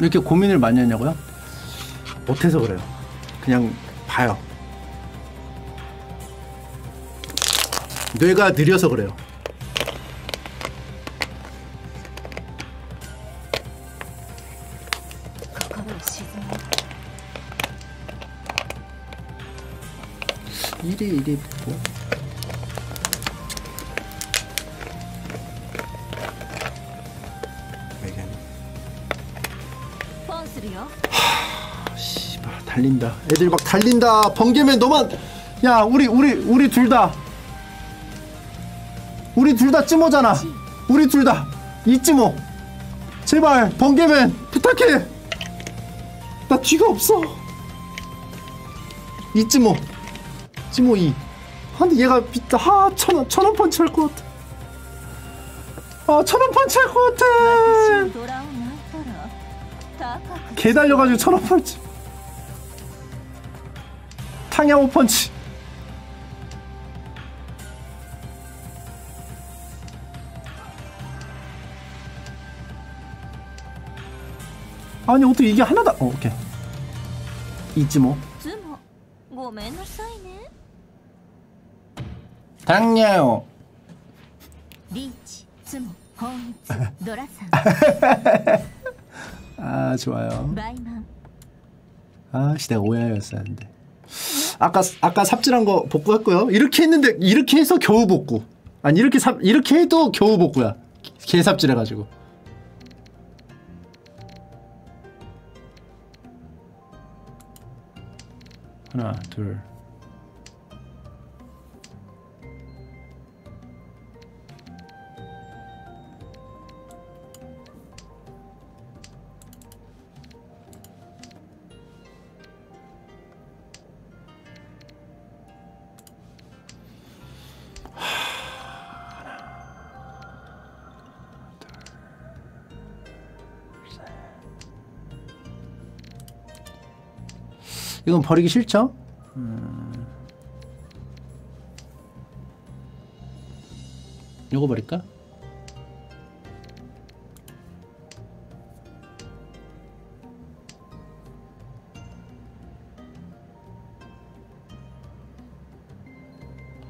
이렇게 고민을 많이 했냐고요? 못해서 그래요. 그냥 봐요. 뇌가 느려서 그래요. 지금. 일에 보고 뭐? 하... 씨발 달린다. 애들 막 달린다. 번개맨 너만 야 우리 우리 우리 둘다. 우리 둘 다 찜호잖아. 우리 둘 다 이 찜호 제발 번개맨 부탁해. 나 뒤가 없어. 2.5. 2.52. 아, 근데 얘가 비타, 하, 천 원, 천원 펀치 할 것 같아. 아, 천원 펀치 할 것 같아. 개 달려가지고 천원 펀치. 탕야오 펀치. 아니 어떻게 이게 하나다 어, 오케이. 잊지 뭐. 당뇨 아 좋아요. 아 시대 오야였었는데. 아까 아까 삽질한 거 복구했고요. 이렇게 했는데 이렇게 해서 겨우 복구. 아니 이렇게 삽 이렇게 해도 겨우 복구야. 개삽질해가지고. 하나 둘. 이건 버리기 싫죠? 음. 요거 버릴까?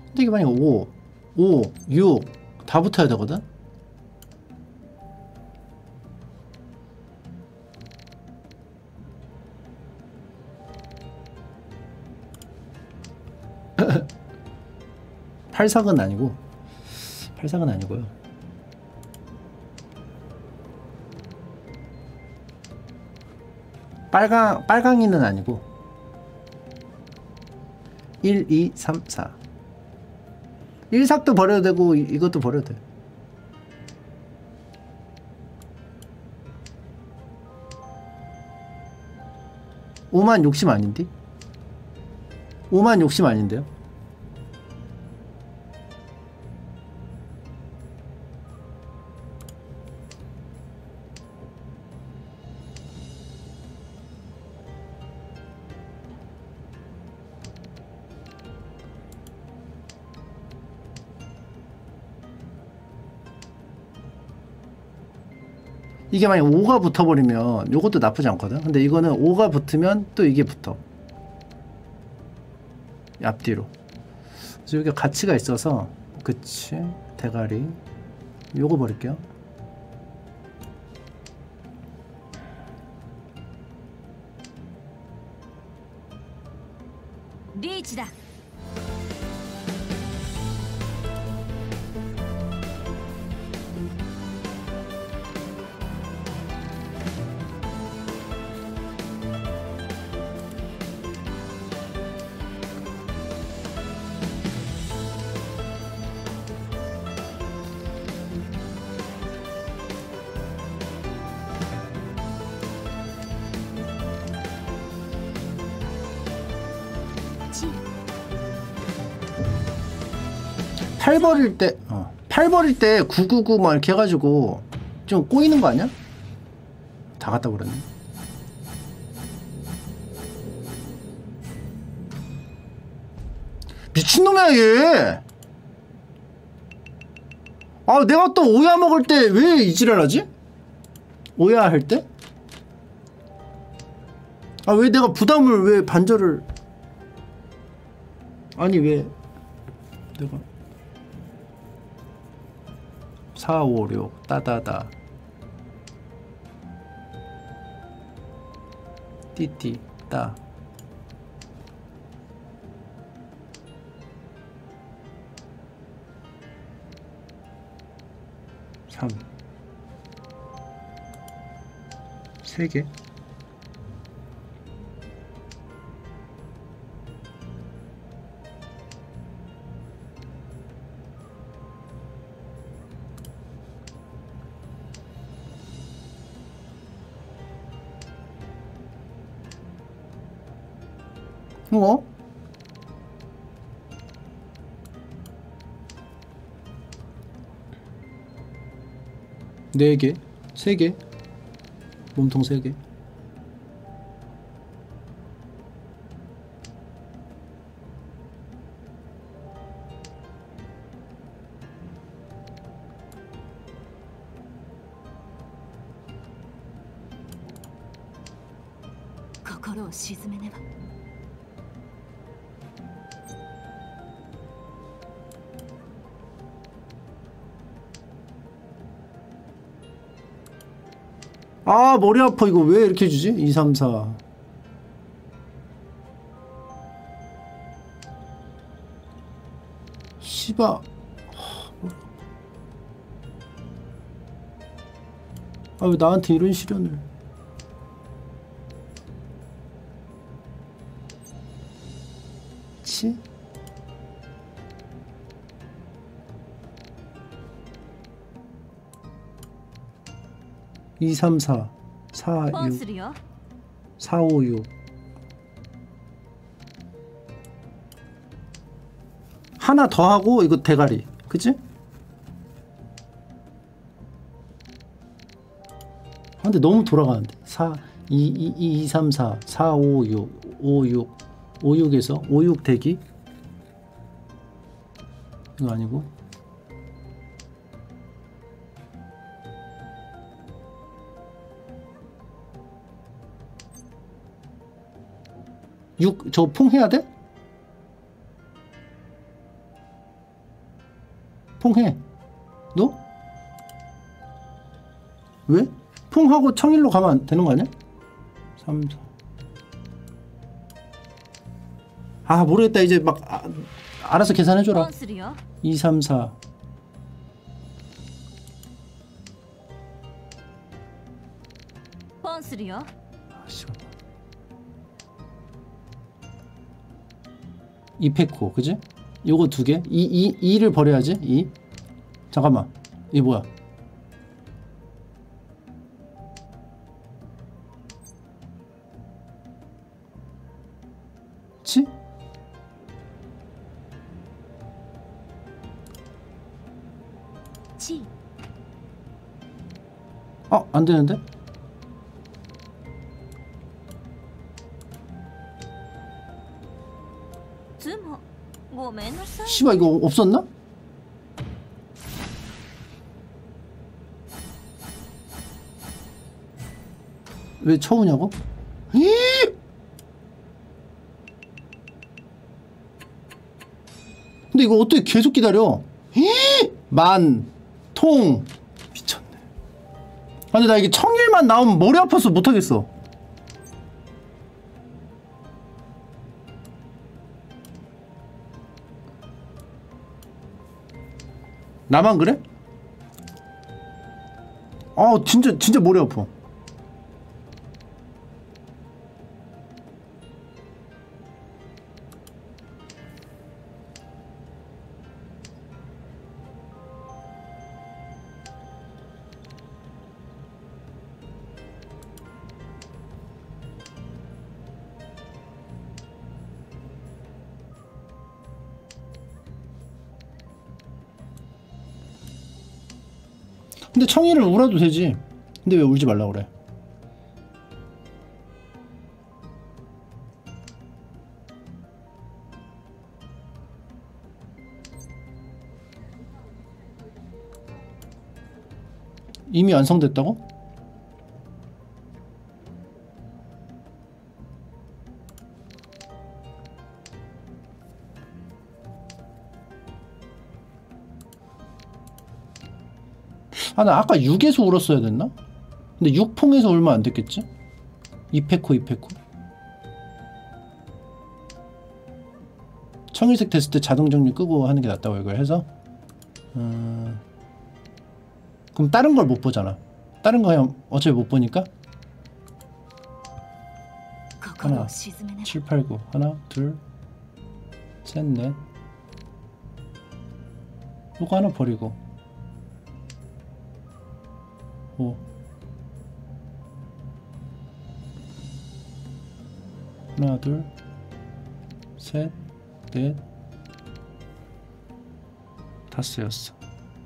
근데 이게 만약 5 5, 6 다 붙어야 되거든? 팔삭은 아니고 팔삭은 아니고요. 빨강 빨강이는 아니고 1, 2, 3, 4 1삭도 버려도 되고 이- 이것도 버려도 돼. 오만 욕심 아닌데? 오만 욕심 아닌데요? 이게 만약 5가 붙어버리면 요것도 나쁘지 않거든. 근데 이거는 5가 붙으면 또 이게 붙어. 앞뒤로. 그래서 여기 가치가 있어서 그치 대가리 요거 버릴게요 버릴 때, 어, 팔 버릴 때 999 막 이렇게 해가지고 좀 꼬이는 거 아니야? 다 갖다 버렸네. 미친놈이야, 얘! 아, 내가 또 오야 먹을 때 왜 이 지랄 하지? 오야 할 때? 아, 왜 내가 부담을 왜 반절을. 아니, 왜. 내가. 4, 5, 6 따다다. 띠띠 따. 삼, 세 개. 4개, 3개, 몸통 3개? 아 머리 아파. 이거 왜 이렇게 주지? 2, 3, 4 씨바. 아 왜 나한테 이런 시련을 234 46 456 하나 더 하고 이거 대가리. 그치? 아, 근데 너무 돌아가는데. 4 2 2 2 2 3 4 4 5 6 5 6 5 6에서 56 대기? 이거 아니고? 육 저 풍 해야 돼? 퐁해 너? 왜? 퐁하고 청일로 가면 되는 거 아니야? 3 4 아 모르겠다 이제 막 아, 알아서 계산해줘라 ポンするよ 2 3 4 ポンするよ 이페코 그지? 요거 두 개? 이, 이, 이를 버려야지 이 잠깐만 이 뭐야 치? 치 어 안되는데? 씨발 이거 없었나? 왜 쳐오냐고? 이! 근데 이거 어떻게 계속 기다려? 이! 만, 통, 미쳤네. 아, 근데 나 이게 청일만 나오면 머리 아파서 못하겠어. 나만 그래? 아 진짜 진짜 머리 아파. 근데 청이를 울어도 되지. 근데 왜 울지 말라 그래? 이미 완성됐다고? 아 나 아까 6에서 울었어야 됐나? 근데 6풍에서 울면 안 됐겠지? 이페코 이페코 청일색 됐을 때 자동 정리 끄고 하는 게 낫다고 이걸 해서? 음... 그럼 다른 걸 못 보잖아. 다른 거 그냥 어차피 못 보니까? 하나 7, 8, 9 하나 둘셋넷. 요거 하나 버리고. 5. 하나, 둘, 셋, 넷, 다섯, 여섯.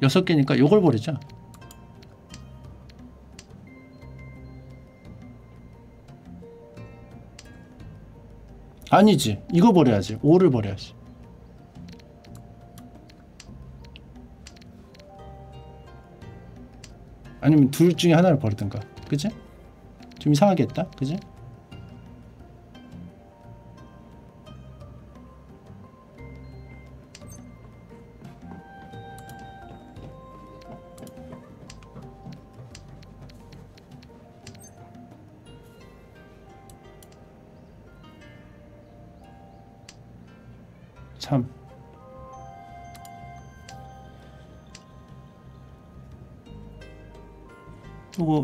여섯 개니까 요걸 버리자. 아니지. 이거 버려야지. 5를 버려야지. 아니면 둘 중에 하나를 버리든가. 그지? 좀 이상하게 했다. 그지?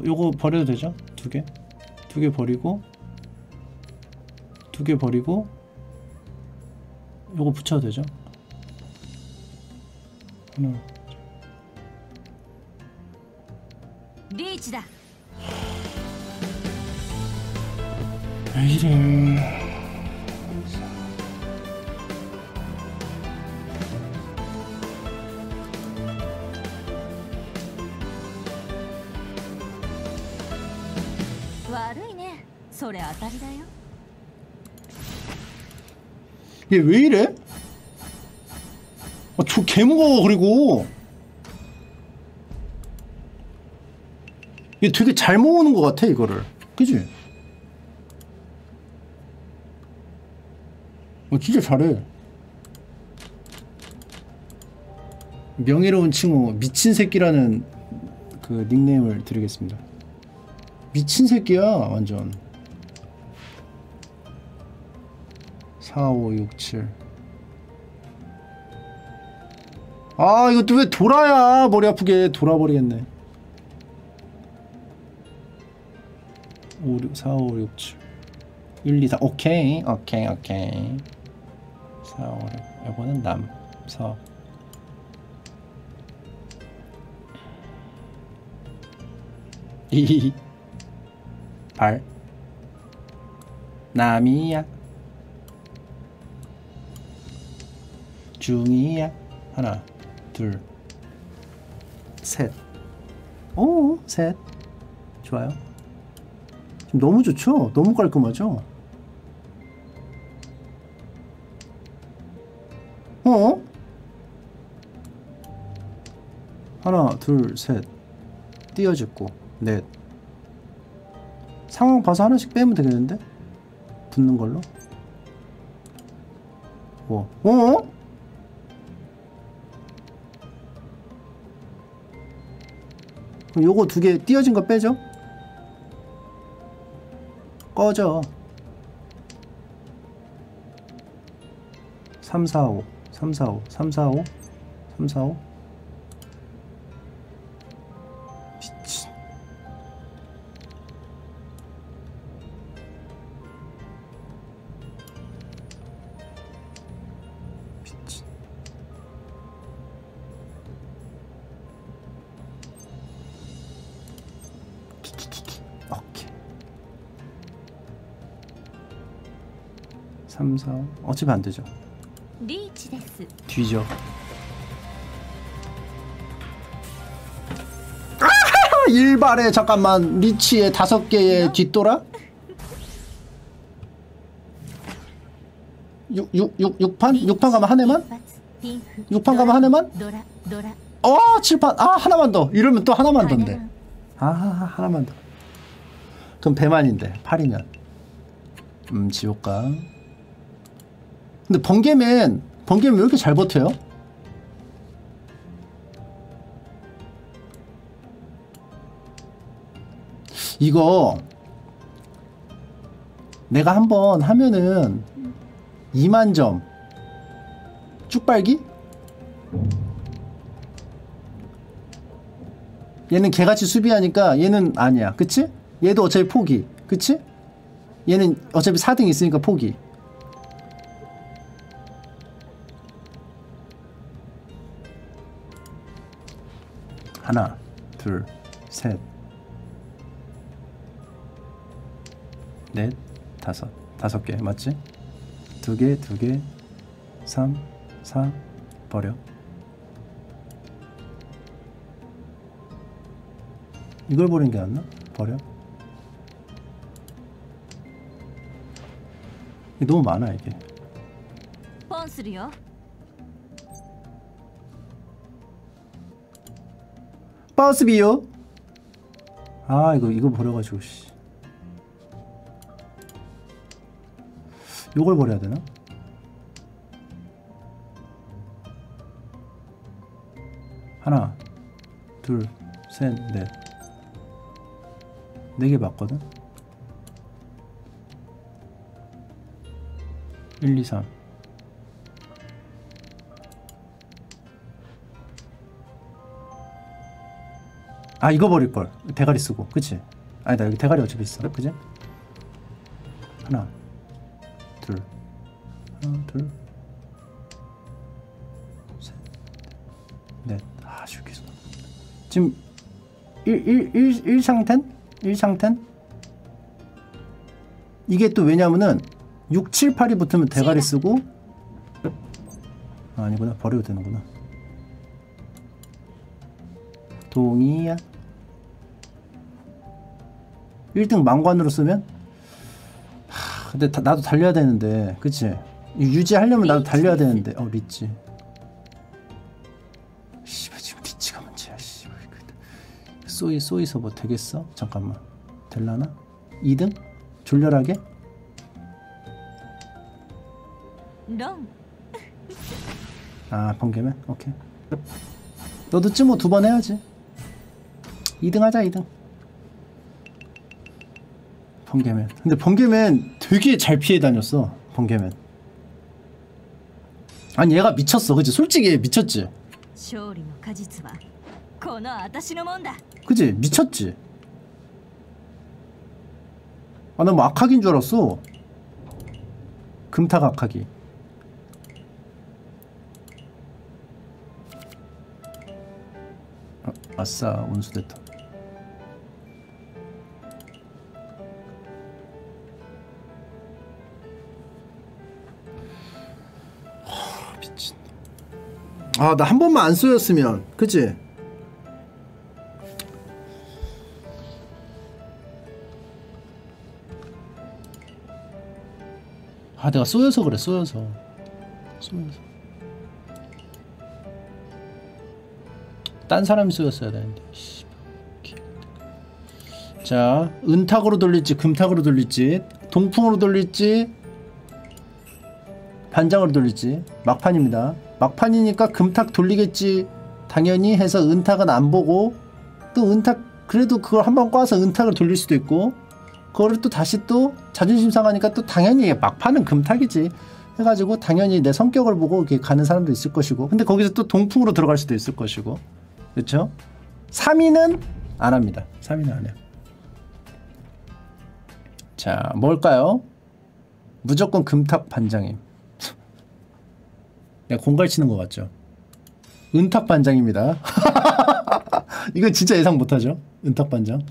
요거 버려도 되죠? 두 개. 두 개 버리고 두 개 버리고 요거 붙여도 되죠? 하나. 리치다. 왜 이래. それ当たりだよ 얘 왜 이래? 아, 저 개무거워 그리고 얘 되게 잘 모으는 것 같아 이거를 그지? 어 진짜 잘해 명예로운 칭호 미친 새끼라는 그 닉네임을 드리겠습니다. 미친 새끼야 완전. 4 5 6 7아또왜 돌아야 머리 아프게 돌아버리겠네. 5, 6, 4, 5, 6, 7 1, 2, 4 오케이 오케이 오케이. 4, 5, 6 이거는 남. 서. 이. 발. 남이야 중이야 하나 둘셋오셋. 좋아요. 지금 너무 좋죠? 너무 깔끔하죠? 어? 하나 둘셋. 띄어짓고 넷. 상황 봐서 하나씩 빼면 되겠는데? 붙는 걸로? 뭐 어? 그럼 요거 두 개 띄어진 거 빼죠? 꺼져 3, 4, 5 3, 해서 어차피 안 되죠. 뒤져. 아! 일발에 잠깐만 리치에 다섯 개의 뒷돌아? 6, 6, 6, 6판? 6판 가면 한 해만? 6판 가면 한 해만? 어! 7판! 아! 하나만 더! 이러면 또 하나만 더인데 아, 아 하나만 더 그럼 배만인데 8이면 음 지옥강 근데 번개맨 번개맨 왜 이렇게 잘 버텨요? 이거 내가 한번 하면은 2만 점 쭉빨기? 얘는 개같이 수비하니까 얘는 아니야. 그치? 얘도 어차피 포기. 그치? 얘는 어차피 4등 있으니까 포기. 하나, 둘, 셋, 넷, 다섯. 다섯 개 맞지? 두 개, 두 개, 삼, 사, 버려. 이걸 버린 게 낫나? 버려. 너무 많아 이게. 뻔스리요? よ 버스 비요. 아 이거 이거 버려가지고 씨. 요걸 버려야 되나? 하나, 둘, 셋, 넷. 네 개 맞거든? 1, 2, 3. 아 이거 버릴 걸. 대가리 쓰고. 그치? 아니다 여기 대가리 어차피 있어. 그지 하나 둘 하나 둘셋넷아 쉽게 써 지금 1, 1, 1, 1 상텐? 1 상텐? 이게 또 왜냐면은 6, 7, 8이 붙으면 대가리 쓰고 아, 아니구나. 버려도 되는구나. 동이야 1등 망관으로 쓰면? 하, 근데 다- 나도 달려야 되는데. 그치? 유지하려면 나도 달려야 되는데. 어 리치. 씨발 지금 리치가 문제야 씨발. 그- 쏘이 쏘이서 뭐 되겠어? 잠깐만. 될라나? 2등? 졸렬하게? 아 번개면? 오케이. 너도 찌모 두번 해야지. 2등 하자 2등 번개맨. 근데 번개맨 되게 잘 피해 다녔어. 번개맨. 아니 얘가 미쳤어, 그지? 솔직히 미쳤지. 그지? 미쳤지. 아, 나뭐 악학인 줄 알았어. 금탁 악하기. 아, 아싸, 온수됐다. 아 나 한 번만 안 쏘였으면. 그치? 아 내가 쏘여서 그래 쏘여서. 쏘여서. 딴 사람이 쏘였어야 되는데. 자 은탁으로 돌릴지 금탁으로 돌릴지 동풍으로 돌릴지 반장으로 돌릴지. 막판입니다. 막판이니까 금탁 돌리겠지. 당연히 해서 은탁은 안 보고 또 은탁 그래도 그걸 한번 꽈서 은탁을 돌릴 수도 있고 그거를 또 다시 또 자존심 상하니까 또 당연히 막판은 금탁이지. 해가지고 당연히 내 성격을 보고 이렇게 가는 사람도 있을 것이고 근데 거기서 또 동풍으로 들어갈 수도 있을 것이고. 그렇죠? 3위는 안 합니다. 3위는 안 해요. 자 뭘까요? 무조건 금탁 반장임 내가 공갈 치는 것 같죠? 은탁 반장입니다 이건 진짜 예상 못하죠 은탁 반장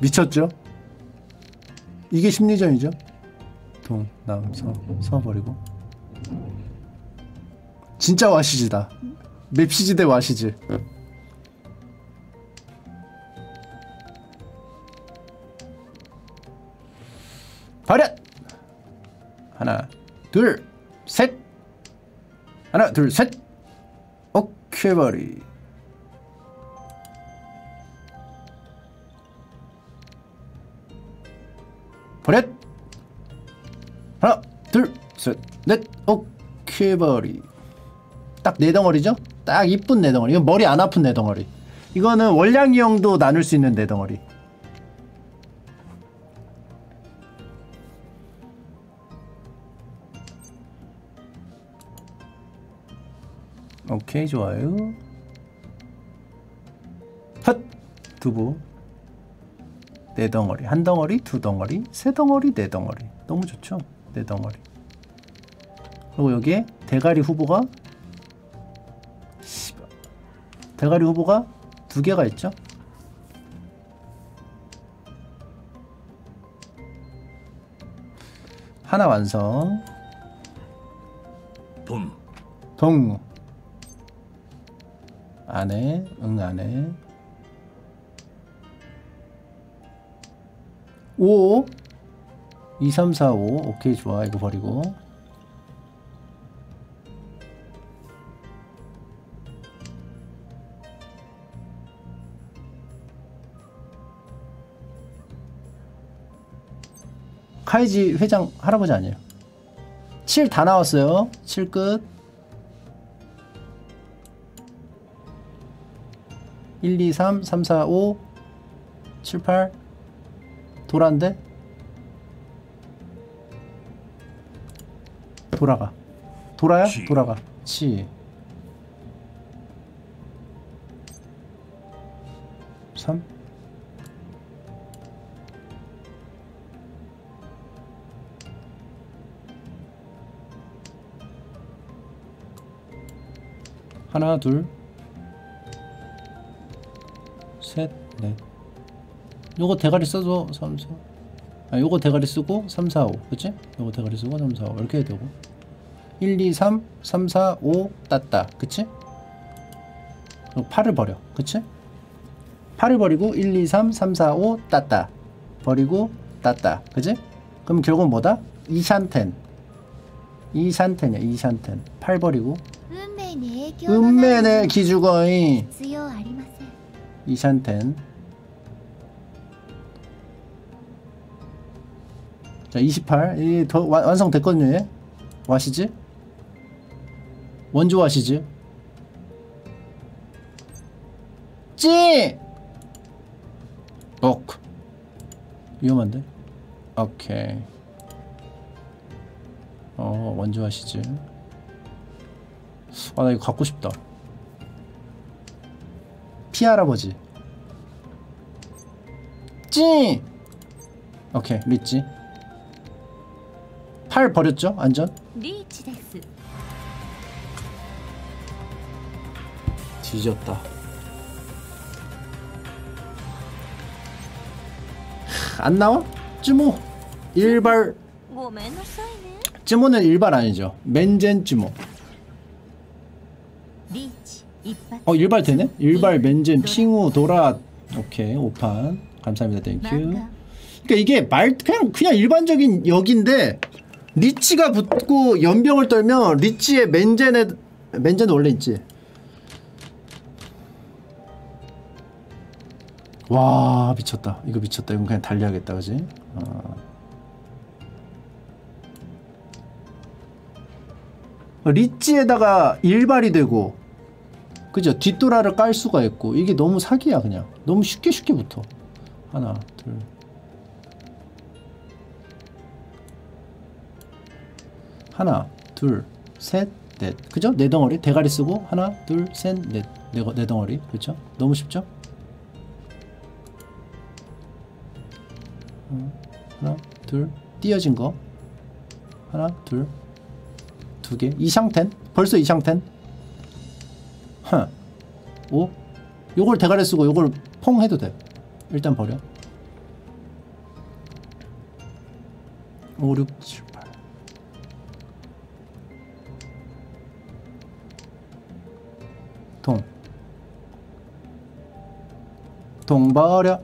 미쳤죠? 이게 심리전이죠? 동, 남, 서, 서 버리고 진짜 와시지다 맵시지 대 와시지 버렸! 하나 둘 셋 하나 둘셋 오케이 버리 버렸! 하나, 둘, 셋, 넷, 오케이 버리. 딱 네 덩어리죠? 딱 이쁜 네 덩어리. 이건 머리 안 아픈 네 덩어리. 이거는 월량이 형도 나눌 수 있는 네 덩어리. 오케이 좋아요. 헛 두부. 네 덩어리. 한 덩어리 두 덩어리 세 덩어리 네 덩어리. 너무 좋죠? 네 덩어리. 그리고 여기에 대가리 후보가. 대가리 후보가 두 개가 있죠? 하나 완성. 봄동 안에 응 안에. 5 2 3 4 5 오케이 좋아. 이거 버리고. 카이지 회장 할아버지 아니에요? 7 다 나왔어요. 7끝 1 2 3 3 4 5 7 8 돌아인데? 돌아가. 돌아야? 치. 돌아가. 치 3 하나 둘 셋, 넷. 요거 대가리 써서 3, 4. 아, 요거 대가리 쓰고 3, 4, 5. 그치? 요거 대가리 쓰고 3, 4, 5. 이렇게 해도 되고. 1, 2, 3, 3, 4, 5 땄다. 그치? 그럼 8을 버려. 그치? 8을 버리고 1, 2, 3, 3, 4, 5 땄다. 버리고 땄다. 그치? 그럼 결국은 뭐다? 이샨텐. 이샨텐이야. 이샨텐. 8 버리고. 음매네 기주거이 이샨텐 자 28. 이 더, 완성됐거든요 얘. 와시지? 원조 와시지? 찌! 억 위험한데? 오케이 어 원조 와시지 아 나 이거 갖고 싶다 피할아버지. 찌! 오케이 리치 팔 버렸죠? 안전? 뒤졌다. 안 나와? 쯔모. 일발. 쯔모는 일발 아니죠. 멘젠 쯔모. 어 일발 되네? 일발 멘젠 핑후 도라 오케이 오판. 감사합니다 thank you 그니까 이게 말 그냥 그냥 일반적인 역인데 리치가 붙고 연병을 떨면 리치의 맨젠에 맨젠 원래 있지. 와 미쳤다. 이거 미쳤다. 이건 그냥 달려야겠다 그지? 어. 리치에다가 일발이 되고 그죠? 뒷도라를 깔 수가 있고 이게 너무 사기야 그냥. 너무 쉽게 쉽게 붙어. 하나 둘. 하나 둘셋넷. 그죠? 네 덩어리? 대가리 쓰고 하나 둘셋넷네 네 덩어리. 그렇죠? 너무 쉽죠? 어, 하나 둘. 띄어진 거. 하나 둘. 두 개. 이상텐? 벌써 이상텐 하. 오 요걸 대가리 쓰고 요걸 퐁 해도 돼 일단 버려 5 6 7 8 동. 동 버려.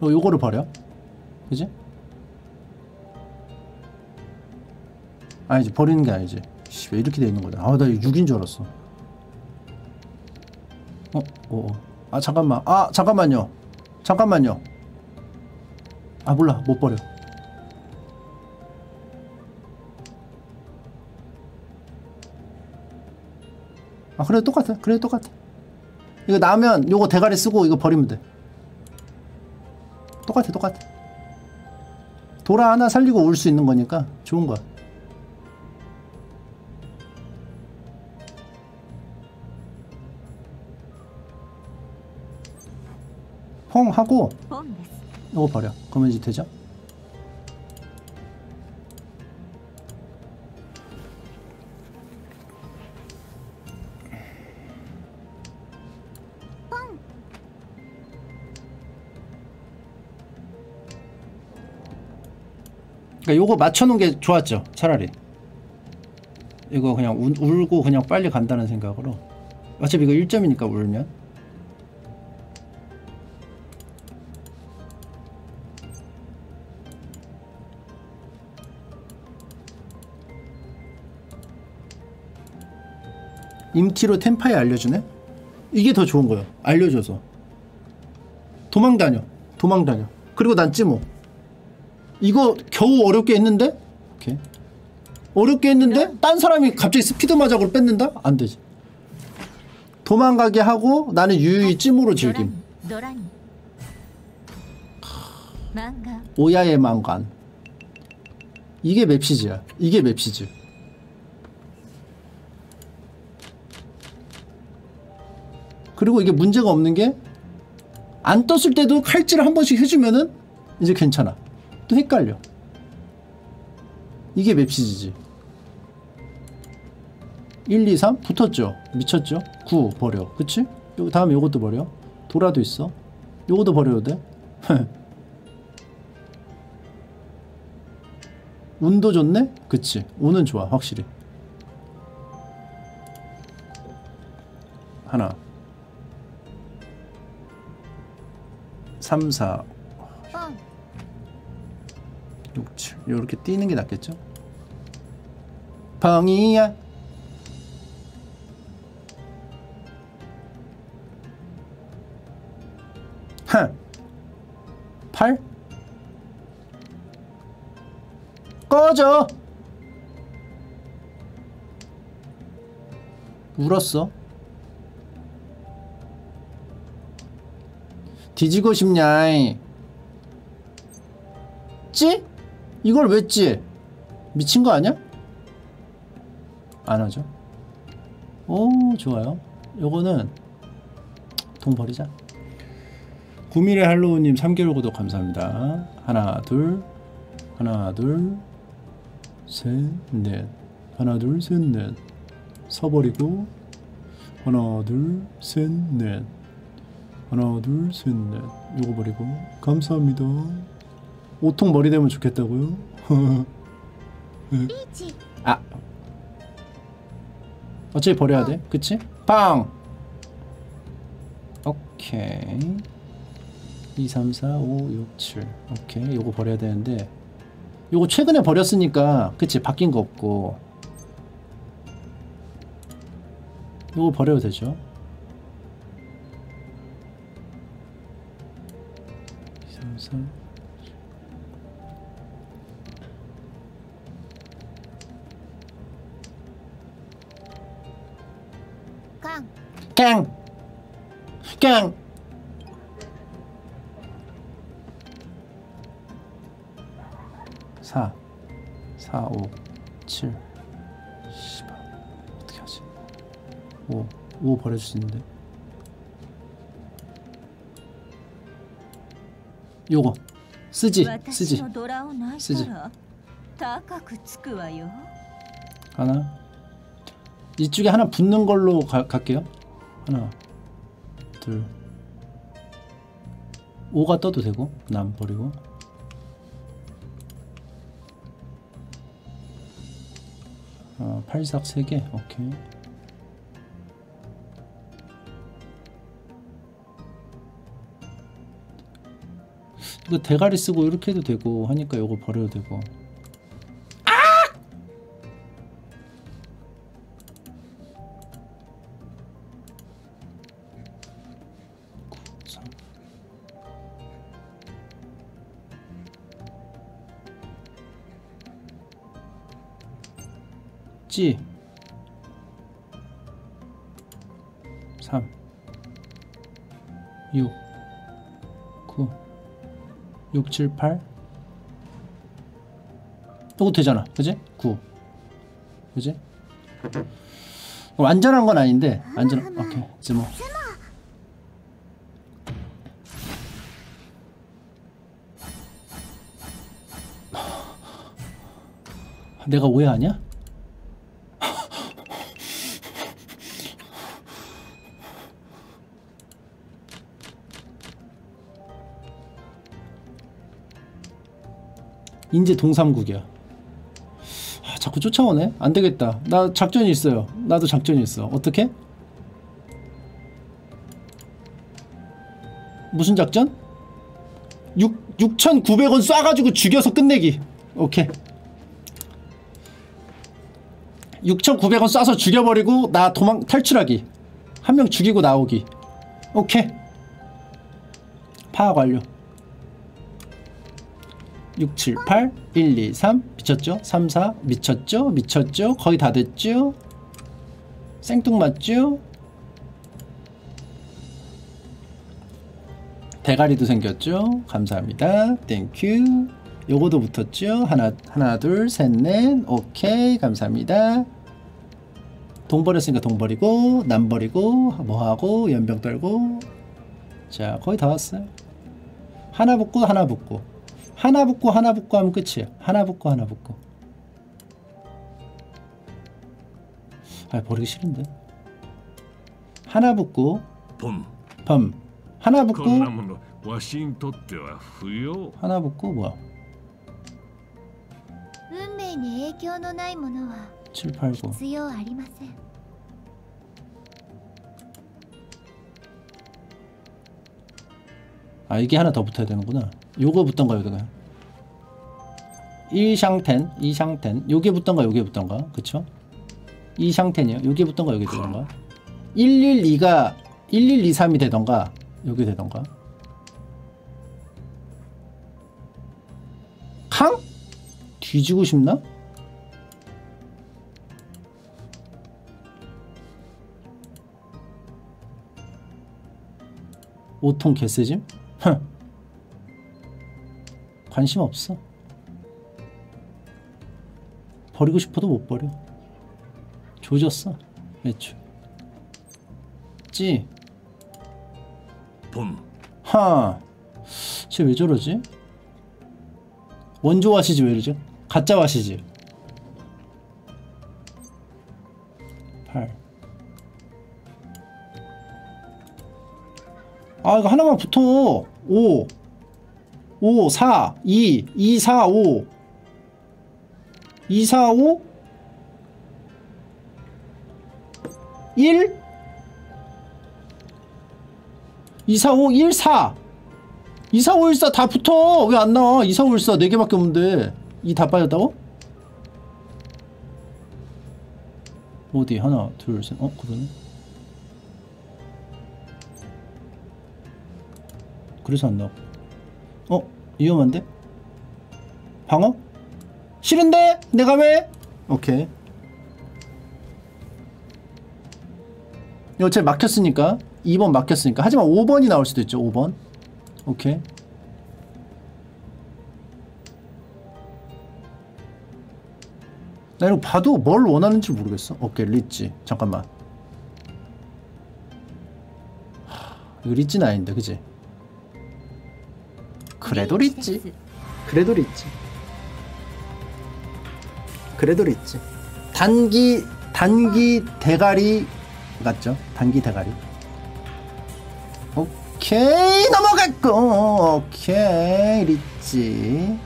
어, 요거를 버려. 그지? 아니지, 버리는 게 아니지. 씨, 왜 이렇게 돼 있는 거야? 아, 나 이거 6인 줄 알았어. 어, 어, 어. 아, 잠깐만. 아, 잠깐만요. 잠깐만요. 아, 몰라. 못 버려. 아, 그래, 똑같아. 그래, 똑같아. 이거 나면 요거 대가리 쓰고 이거 버리면 돼. 똑같아, 똑같아. 도라 하나 살리고 올 수 있는 거니까 좋은 거야. 하고 이거 어, 버려. 그러면 이제 되죠? 그니까 요거 맞춰놓은 게 좋았죠 차라리. 이거 그냥 울, 울고 그냥 빨리 간다는 생각으로. 어차피 이거 1점이니까 울면. 임티로 템파에 알려주네? 이게 더 좋은 거예요. 알려줘서. 도망 다녀. 도망 다녀. 그리고 난 찜호. 뭐. 이거 겨우 어렵게 했는데? 오케이. 어렵게 했는데? 딴 사람이 갑자기 스피드 마작으로 뺏는다? 안 되지. 도망가게 하고 나는 유유히 찜으로 즐김. 오야의 망관. 이게 맵시즈야. 이게 맵시즈. 그리고 이게 문제가 없는 게 안 떴을 때도 칼질을 한 번씩 해주면은 이제 괜찮아. 또 헷갈려. 이게 맵시즈지. 1, 2, 3 붙었죠. 미쳤죠. 9 버려. 그치? 요 다음에 요것도 버려. 도라도 있어. 요것도 버려도 돼. 운도 좋네? 그치. 운은 좋아. 확실히. 하나. 3, 4, ポン 6, 7. 요렇게 뛰는 게 낫겠죠? 펑이야. 하. 8. 꺼져. 울었어. 뒤지고 싶냐 찌? 이걸 왜 찌? 미친 거 아니야? 안 하죠. 오 좋아요. 요거는 돈 버리자. 9밀의 할로우님 3개월 구독 감사합니다. 하나 둘. 하나 둘 셋 넷. 하나 둘 셋 넷. 서버리고 하나 둘 셋 넷 하나 둘셋넷. 요거 버리고. 감사합니다. 5통 머리 되면 좋겠다고요? リーチ 아. 어차피 버려야 돼. 그치? 빵! 오케이. 2, 3, 4, 5, 6, 7 오케이. 요거 버려야 되는데. 요거 최근에 버렸으니까 그치? 바뀐 거 없고. 요거 버려도 되죠 2, 3, 4カン 깡! 깡! 사, 사, 오, 칠, 씨발 어떻게 하지? 오, 오 버려줄 수 있는데. 요거. 쓰지 쓰지. 쓰지. 하나. 이쪽에 하나 붙는 걸로 가, 갈게요. 하나 둘. 5가 떠도 되고 남 버리고. 어, 아, 팔삭 3개. 오케이. 이거 대가리 쓰고 이렇게 해도 되고 하니까 이거 버려도 되고. 삼. 찌. 3 6 9 6 7 8 이거 되잖아. 그지? 9 그지? 완전한 건 아닌데 완전 오케이. 이제 뭐. 내가 오해하냐? 인제 동삼국이야. 아, 자꾸 쫓아오네. 안 되겠다. 나 작전이 있어요. 나도 작전이 있어. 어떻게? 무슨 작전? 6 6,900원 쏴가지고 죽여서 끝내기. 오케이. 6,900원 쏴서 죽여버리고 나 도망 탈출하기. 한 명 죽이고 나오기. 오케이. 파악 완료. 6, 7, 8, 1, 2, 3 미쳤죠? 3, 4 미쳤죠? 미쳤죠? 거의 다 됐죠? 생뚱맞죠? 대가리도 생겼죠? 감사합니다. Thank you. 요거도 붙었죠? 하나, 하나, 둘, 셋, 넷. 오케이. 감사합니다. 동 버렸으니까 동 버리고, 남 버리고, 뭐하고, 염병 떨고. 자, 거의 다 왔어요. 하나 붙고, 하나 붙고. 하나 붙고, 하나 붙고 하면 끝이에요. 하나 붙고, 하나 붙고. 아, 버리기 싫은데. 하나 붙고, ポン 범. 하나 붙고, こんなものわしにとっては不要 하나 붙고, 뭐야. 運命に影響のないものは 7, 8, 9. 必要ありません 아 이게 하나 더 붙어야 되는구나 요거 붙던가 요거가 1샹텐 2샹텐 요게 붙던가 요게 붙던가 그쵸? 2샹텐이요 요게 붙던가 요게 되던가 112가 1123이 되던가 요게 되던가 캉? 뒤지고 싶나? 오통 개세짐? 흥. 관심 없어. 버리고 싶어도 못 버려. 조졌어. 애초. 찌. 본 하. 쟤 왜 저러지? 원조 와시지 왜 이러죠? 가짜 와시지. 8. 아, 이거 하나만 붙어. 5. 5, 4, 2, 2, 4, 5. 2, 4, 5. 1. 2, 4, 5, 1, 4. 2, 4, 5, 1, 4 다 붙어. 왜 안 나와? 2, 4, 5, 1, 4 4개밖에 없는데. 2 다 빠졌다고? 어디? 하나, 둘, 셋. 어, 그러네. 그래서 안 나와. 어? 위험한데? 방어? 싫은데? 내가 왜? 오케이. 이거 제 막혔으니까 2번 막혔으니까 하지만 5번이 나올 수도 있죠 5번 오케이 나 이거 봐도 뭘 원하는지 모르겠어 오케이 리치 잠깐만 하, 이거 리치는 아닌데 그지 그래도 리치 그래도 리치 그래도 리치 단기 단기 대가리 맞죠? 단기 대가리. 오케이 넘어갔고. 오케이 리치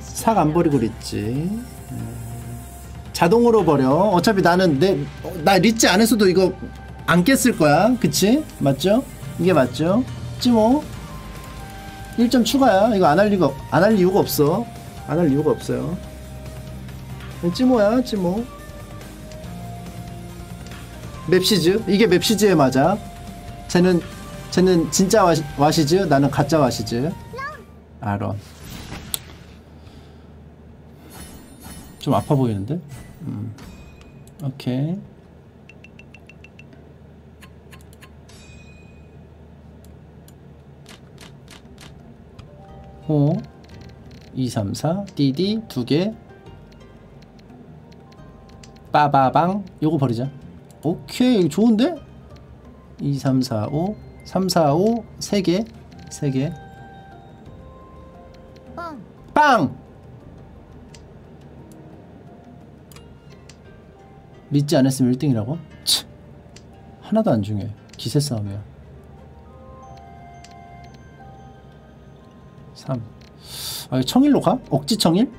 삭 안 버리고 리치 음, 자동으로 버려. 어차피 나는 내 나 리치 안에서도 이거 안 깼을 거야. 그치? 맞죠? 이게 맞죠? 찌모 1점 추가야. 이거 안 할 이유가 안 할 이유가 없어. 안 할 이유가 없어요. 찌모야 찌모. 맵시즈. 이게 맵시즈에 맞아 쟤는 쟤는 진짜 와시, 와시즈 나는 가짜 와시즈. 아론 좀 아파 보이는데? 음. 오케이 호 2, 3, 4 띠디 두개. 빠바방 요거 버리자. 오케이 좋은데? 2, 3, 4, 5 3, 4, 5 3개. 3개. ポン 빵! 믿지 않았으면 1등이라고? 치, 하나도 안 중요해. 기세 싸움이야 3 아, 청일로 가? 억지 청일?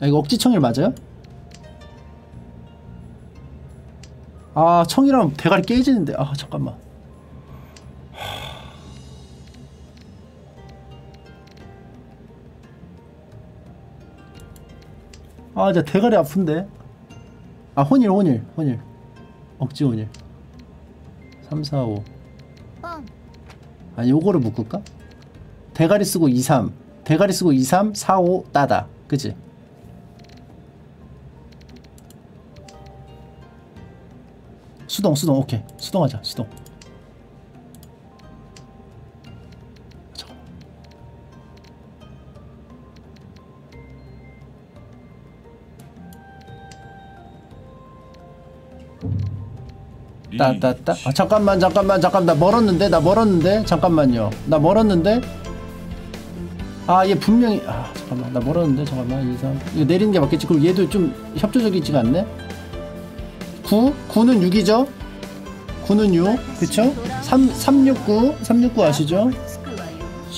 아, 이거 억지 청일 맞아요? 아 청이랑 대가리 깨지는데 아 잠깐만 아 진짜 대가리 아픈데 아 혼일 혼일 혼일 억지 혼일 3 4 5ポン 아니 요거를 묶을까? 대가리 쓰고 2 3 대가리 쓰고 2 3 4 5 따다. 그치? 수동 수동 오케이. 수동하자 수동. 잠깐만. 따따따 아 잠깐만 잠깐만 잠깐 나 멀었는데 나 멀었는데? 잠깐만요. 나 멀었는데 아, 얘 분명히 아, 잠깐만. 나 멀었는데 잠깐만. 이상. 이거 내리는 게 맞겠지. 그리고 얘도 좀 협조적이지가 않네. 9? 9는 6이죠? 9는 6. 그쵸? 3 369. 369 아시죠?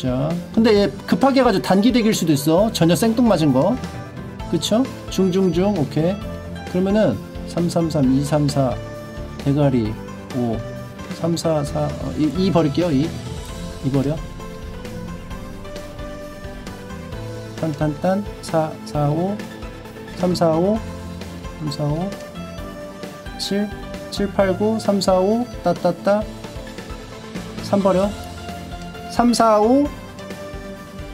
자. 근데 얘 급하게 해 가지고 단기 덱일 수도 있어. 전혀 생뚱맞은 거. 그쵸? 중중중. 오케이. 그러면은 333 234 대가리 5 344 어, 2, 2 버릴게요. 2. 2 버려. 딴딴딴 4 4 5 3 4 5 3 4 5 7 7 8 9 3 4 5 따따따 3 버려 3 4 5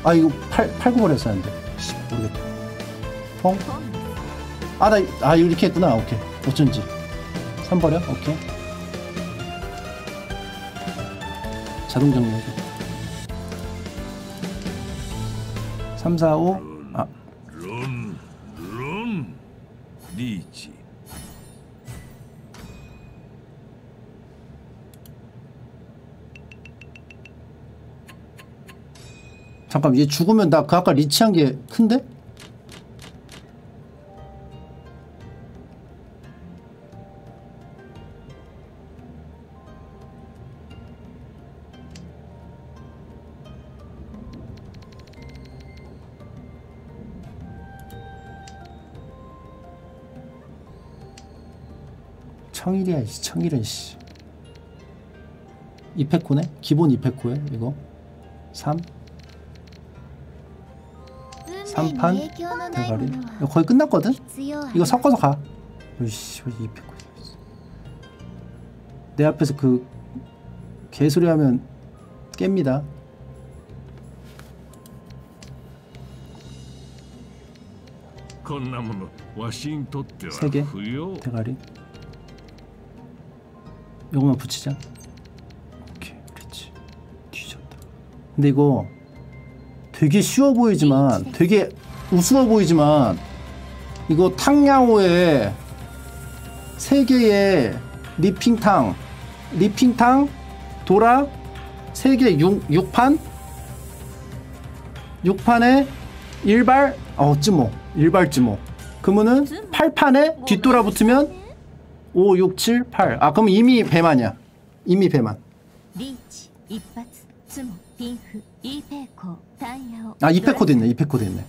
아 이거 8 8 9 버렸었는데 씨, 모르겠다 펑 아, 나, 아, 이렇게 했구나. 오케이. 어쩐지. 3 버려? 오케이. 자동 정리해줘. 3, 4, 5. 아. 런, 런, 리치. 잠깐 얘 죽으면 나 그 아까 리치한 게 큰데? 청일이야 이씨. 청일은 씨. 이펙코네? 기본 이펙코에 이거. 3 3판? 대가리? 이거 거의 끝났거든? 이거 섞어서 가. 으이씨 이펙코 내 앞에서 그 개소리 하면 깹니다. 세개. 대가리. 요거만 붙이자. 오케이 그렇지. 뒤졌다. 근데 이거 되게 쉬워 보이지만 되게 우스워 보이지만 이거 탕야오에 세 개의 리핑탕 리핑탕 도라 세개 6판? 6판에 일발 어 찌모. 일발 찌모. 그러면은 8판에 뒷돌아 붙으면 5, 6, 7, 8. 아, 그럼 이미 배만이야. 이미 배만. 리치, 입밭, 스모, 빙크, 이페코, 다이아오. 아, 이페코 됐네. 이페코 됐네.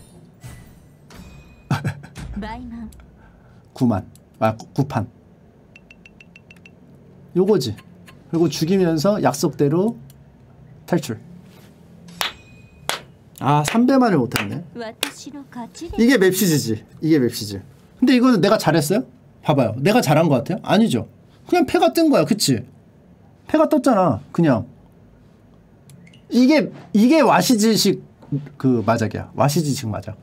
9만. 아, 9, 9판. 요거지. 그리고 죽이면서 약속대로 탈출. 아, 3배만을 못했네. 이게 맵시즈지. 이게 맵시즈. 근데 이거는 내가 잘했어요? 봐봐요. 내가 잘한 것 같아요? 아니죠. 그냥 패가 뜬 거야. 그치? 패가 떴잖아. 그냥. 이게 이게 와시지식 그 마작이야. 와시지식 마작.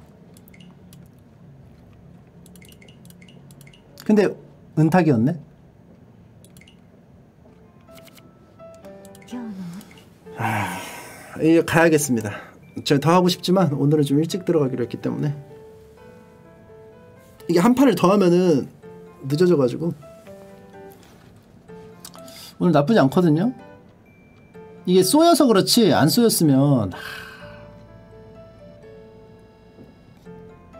근데 은탁이었네. 아, 이제 가야겠습니다. 제가 더 하고 싶지만 오늘은 좀 일찍 들어가기로 했기 때문에 이게 한 판을 더 하면은 늦어져가지고 오늘 나쁘지 않거든요. 이게 쏘여서 그렇지 안 쏘였으면 하...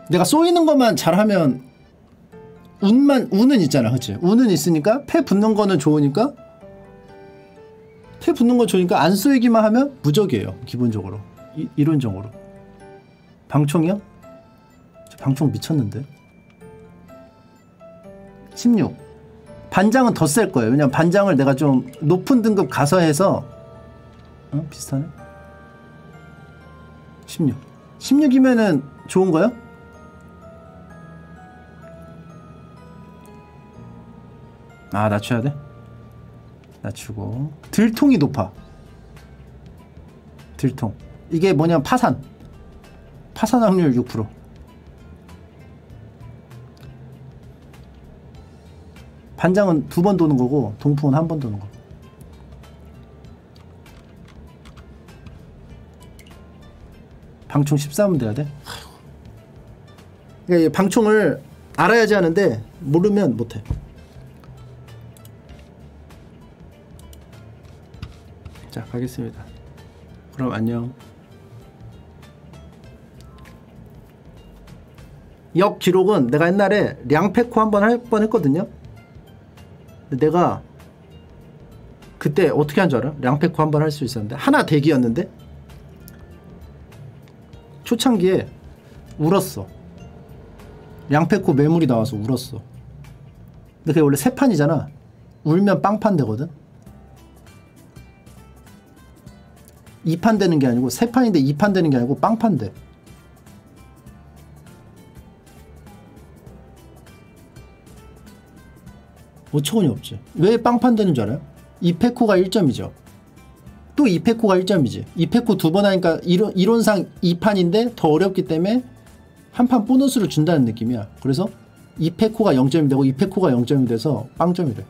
내가 쏘이는 것만 잘하면 운만 운은 있잖아, 그렇지? 운은 있으니까 패 붙는 거는 좋으니까 패 붙는 거 좋으니까 안 쏘이기만 하면 무적이에요 기본적으로 이, 이론적으로 방총이요? 저 방총 미쳤는데 16 반장은 더 셀 거예요. 왜냐면 반장을 내가 좀 높은 등급 가서 해서 어? 비슷하네? 16 16이면은 좋은 거요? 아 낮춰야 돼? 낮추고. 들통이 높아. 들통. 이게 뭐냐면 파산. 파산 확률 6% 반장은 두 번 도는 거고 동풍은 한 번 도는 거. 방총 14면 돼야 돼? 그러니까 이 방총을 알아야지 하는데 모르면 못해. 자 가겠습니다. 그럼 안녕. 역 기록은 내가 옛날에 량페코 한 번 할 뻔 했거든요 내가 그때 어떻게 한 줄 알아? 량페코 한 번 할 수 있었는데 하나 대기였는데 초창기에 울었어 량페코 매물이 나와서 울었어 근데 그게 원래 세 판이잖아 울면 빵판 되거든 2판 되는 게 아니고 3판인데 2판 되는 게 아니고 빵판 돼. 어처구니 없지. 왜 빵판 되는 줄 알아요? 이페코가 1점이죠. 또 이페코가 1점이지. 이페코 두 번 하니까 이론, 이론상 2판인데 더 어렵기 때문에 한 판 보너스를 준다는 느낌이야. 그래서 이페코가 0점이 되고 이페코가 0점이 돼서 빵점이 래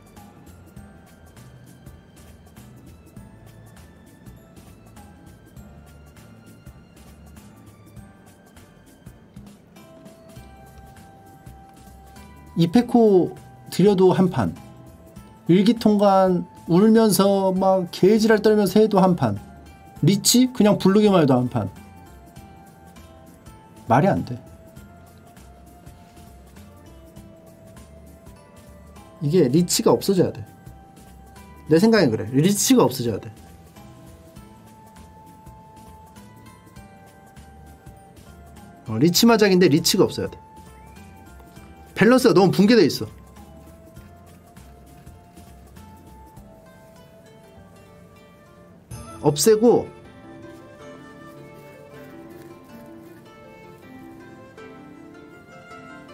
이페코 들여도 한 판. 일기통관 울면서 막 개지랄 떨면서 해도 한 판. 리치 그냥 부르기만 해도 한 판. 말이 안 돼. 이게 리치가 없어져야 돼. 내 생각엔 그래. 리치가 없어져야 돼. 어, 리치 마작인데 리치가 없어야 돼. 밸런스가 너무 붕괴돼 있어. 없애고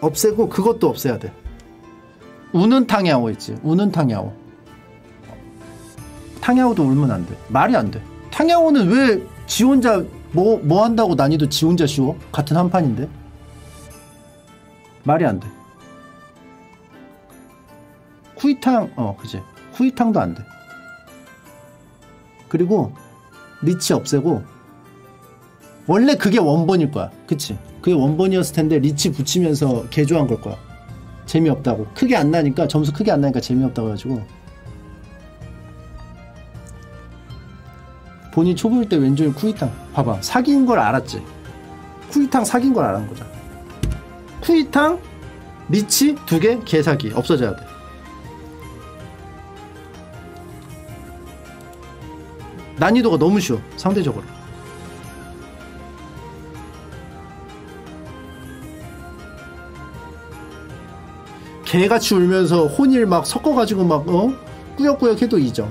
없애고 그것도 없애야 돼. 우는 탕야오 있지. 우는 탕야오. 탕야오도 울면 안 돼. 말이 안 돼. 탕야오는 왜 지 혼자 뭐, 뭐 한다고 난이도 지 혼자 쉬워? 같은 한 판인데? 말이 안 돼. 쿠이탕, 어, 그지. 쿠이탕도 안 돼. 그리고 리치 없애고 원래 그게 원본일 거야. 그치? 그게 원본이었을 텐데 리치 붙이면서 개조한 걸 거야. 재미없다고. 크게 안 나니까 점수 크게 안 나니까 재미없다고 해가지고 본인 초보일 때 왼쪽에 쿠이탕 봐봐 사귄 걸 알았지 쿠이탕 사귄 걸 알았는 거잖아 쿠이탕 리치 두 개 개사기 없어져야 돼 난이도가 너무 쉬워 상대적으로. 개같이 울면서 혼일 막 섞어가지고 막 어? 꾸역꾸역 해도 2점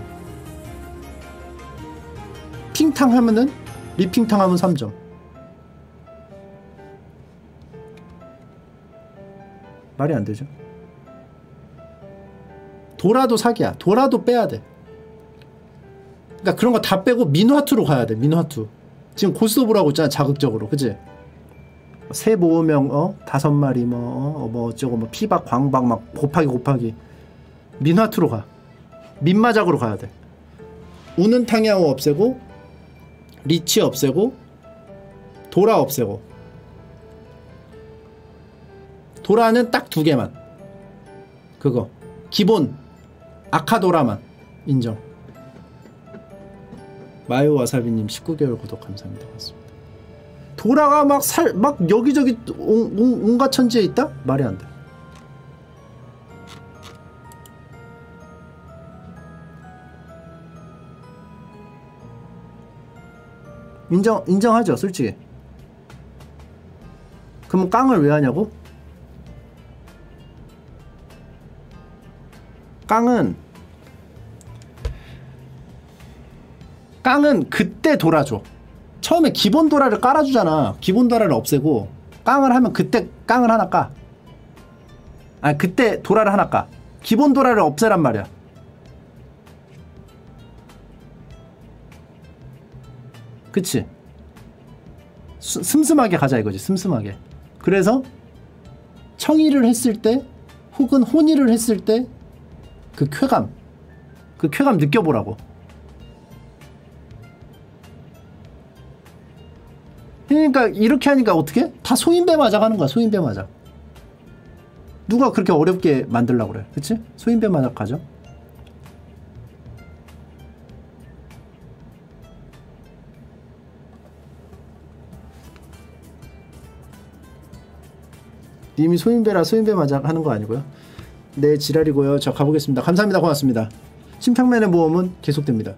핑탕 하면은 리핑탕 하면 3점. 말이 안 되죠? 도라도 사기야. 도라도 빼야 돼 그러니까 그런 거 다 빼고 민화투로 가야 돼 민화투. 지금 고스톱으로 있잖아 자극적으로. 그지 새 모으명 어? 다섯 마리 뭐, 어, 뭐 어쩌고 뭐 피박 광박 막 곱하기 곱하기. 민화투로 가. 민마작으로 가야 돼. 우는 탕야오 없애고 리치 없애고 도라 없애고. 도라는 딱 두 개만. 그거. 기본. 아카도라만. 인정 마요 와사비님 19개월 구독 감사합니다 고맙습니다 도라가 막 살 막 여기저기 온, 온, 온갖 천지에 있다? 말이 안 돼. 인정 인정하죠, 솔직히. 그럼 깡을 왜 하냐고? 깡은 깡은 그때 돌아줘. 처음에 기본 도라를 깔아주잖아. 기본 도라를 없애고 깡을 하면 그때 깡을 하나 까. 아 그때 도라를 하나 까. 기본 도라를 없애란 말이야. 그치? 수, 슴슴하게 가자 이거지. 슴슴하게. 그래서 청의를 했을 때 혹은 혼의를 했을 때 그 쾌감 그 쾌감 느껴보라고. 그러니까 이렇게 하니까 어떻게? 다 소인배 맞아 가는 거야. 소인배 맞아. 누가 그렇게 어렵게 만들려고 그래. 그치? 소인배 맞아 가죠. 님이 소인배라 소인배 맞아 하는 거 아니고요. 네, 지랄이고요. 저 가보겠습니다. 감사합니다. 고맙습니다. 심평면의 모험은 계속됩니다.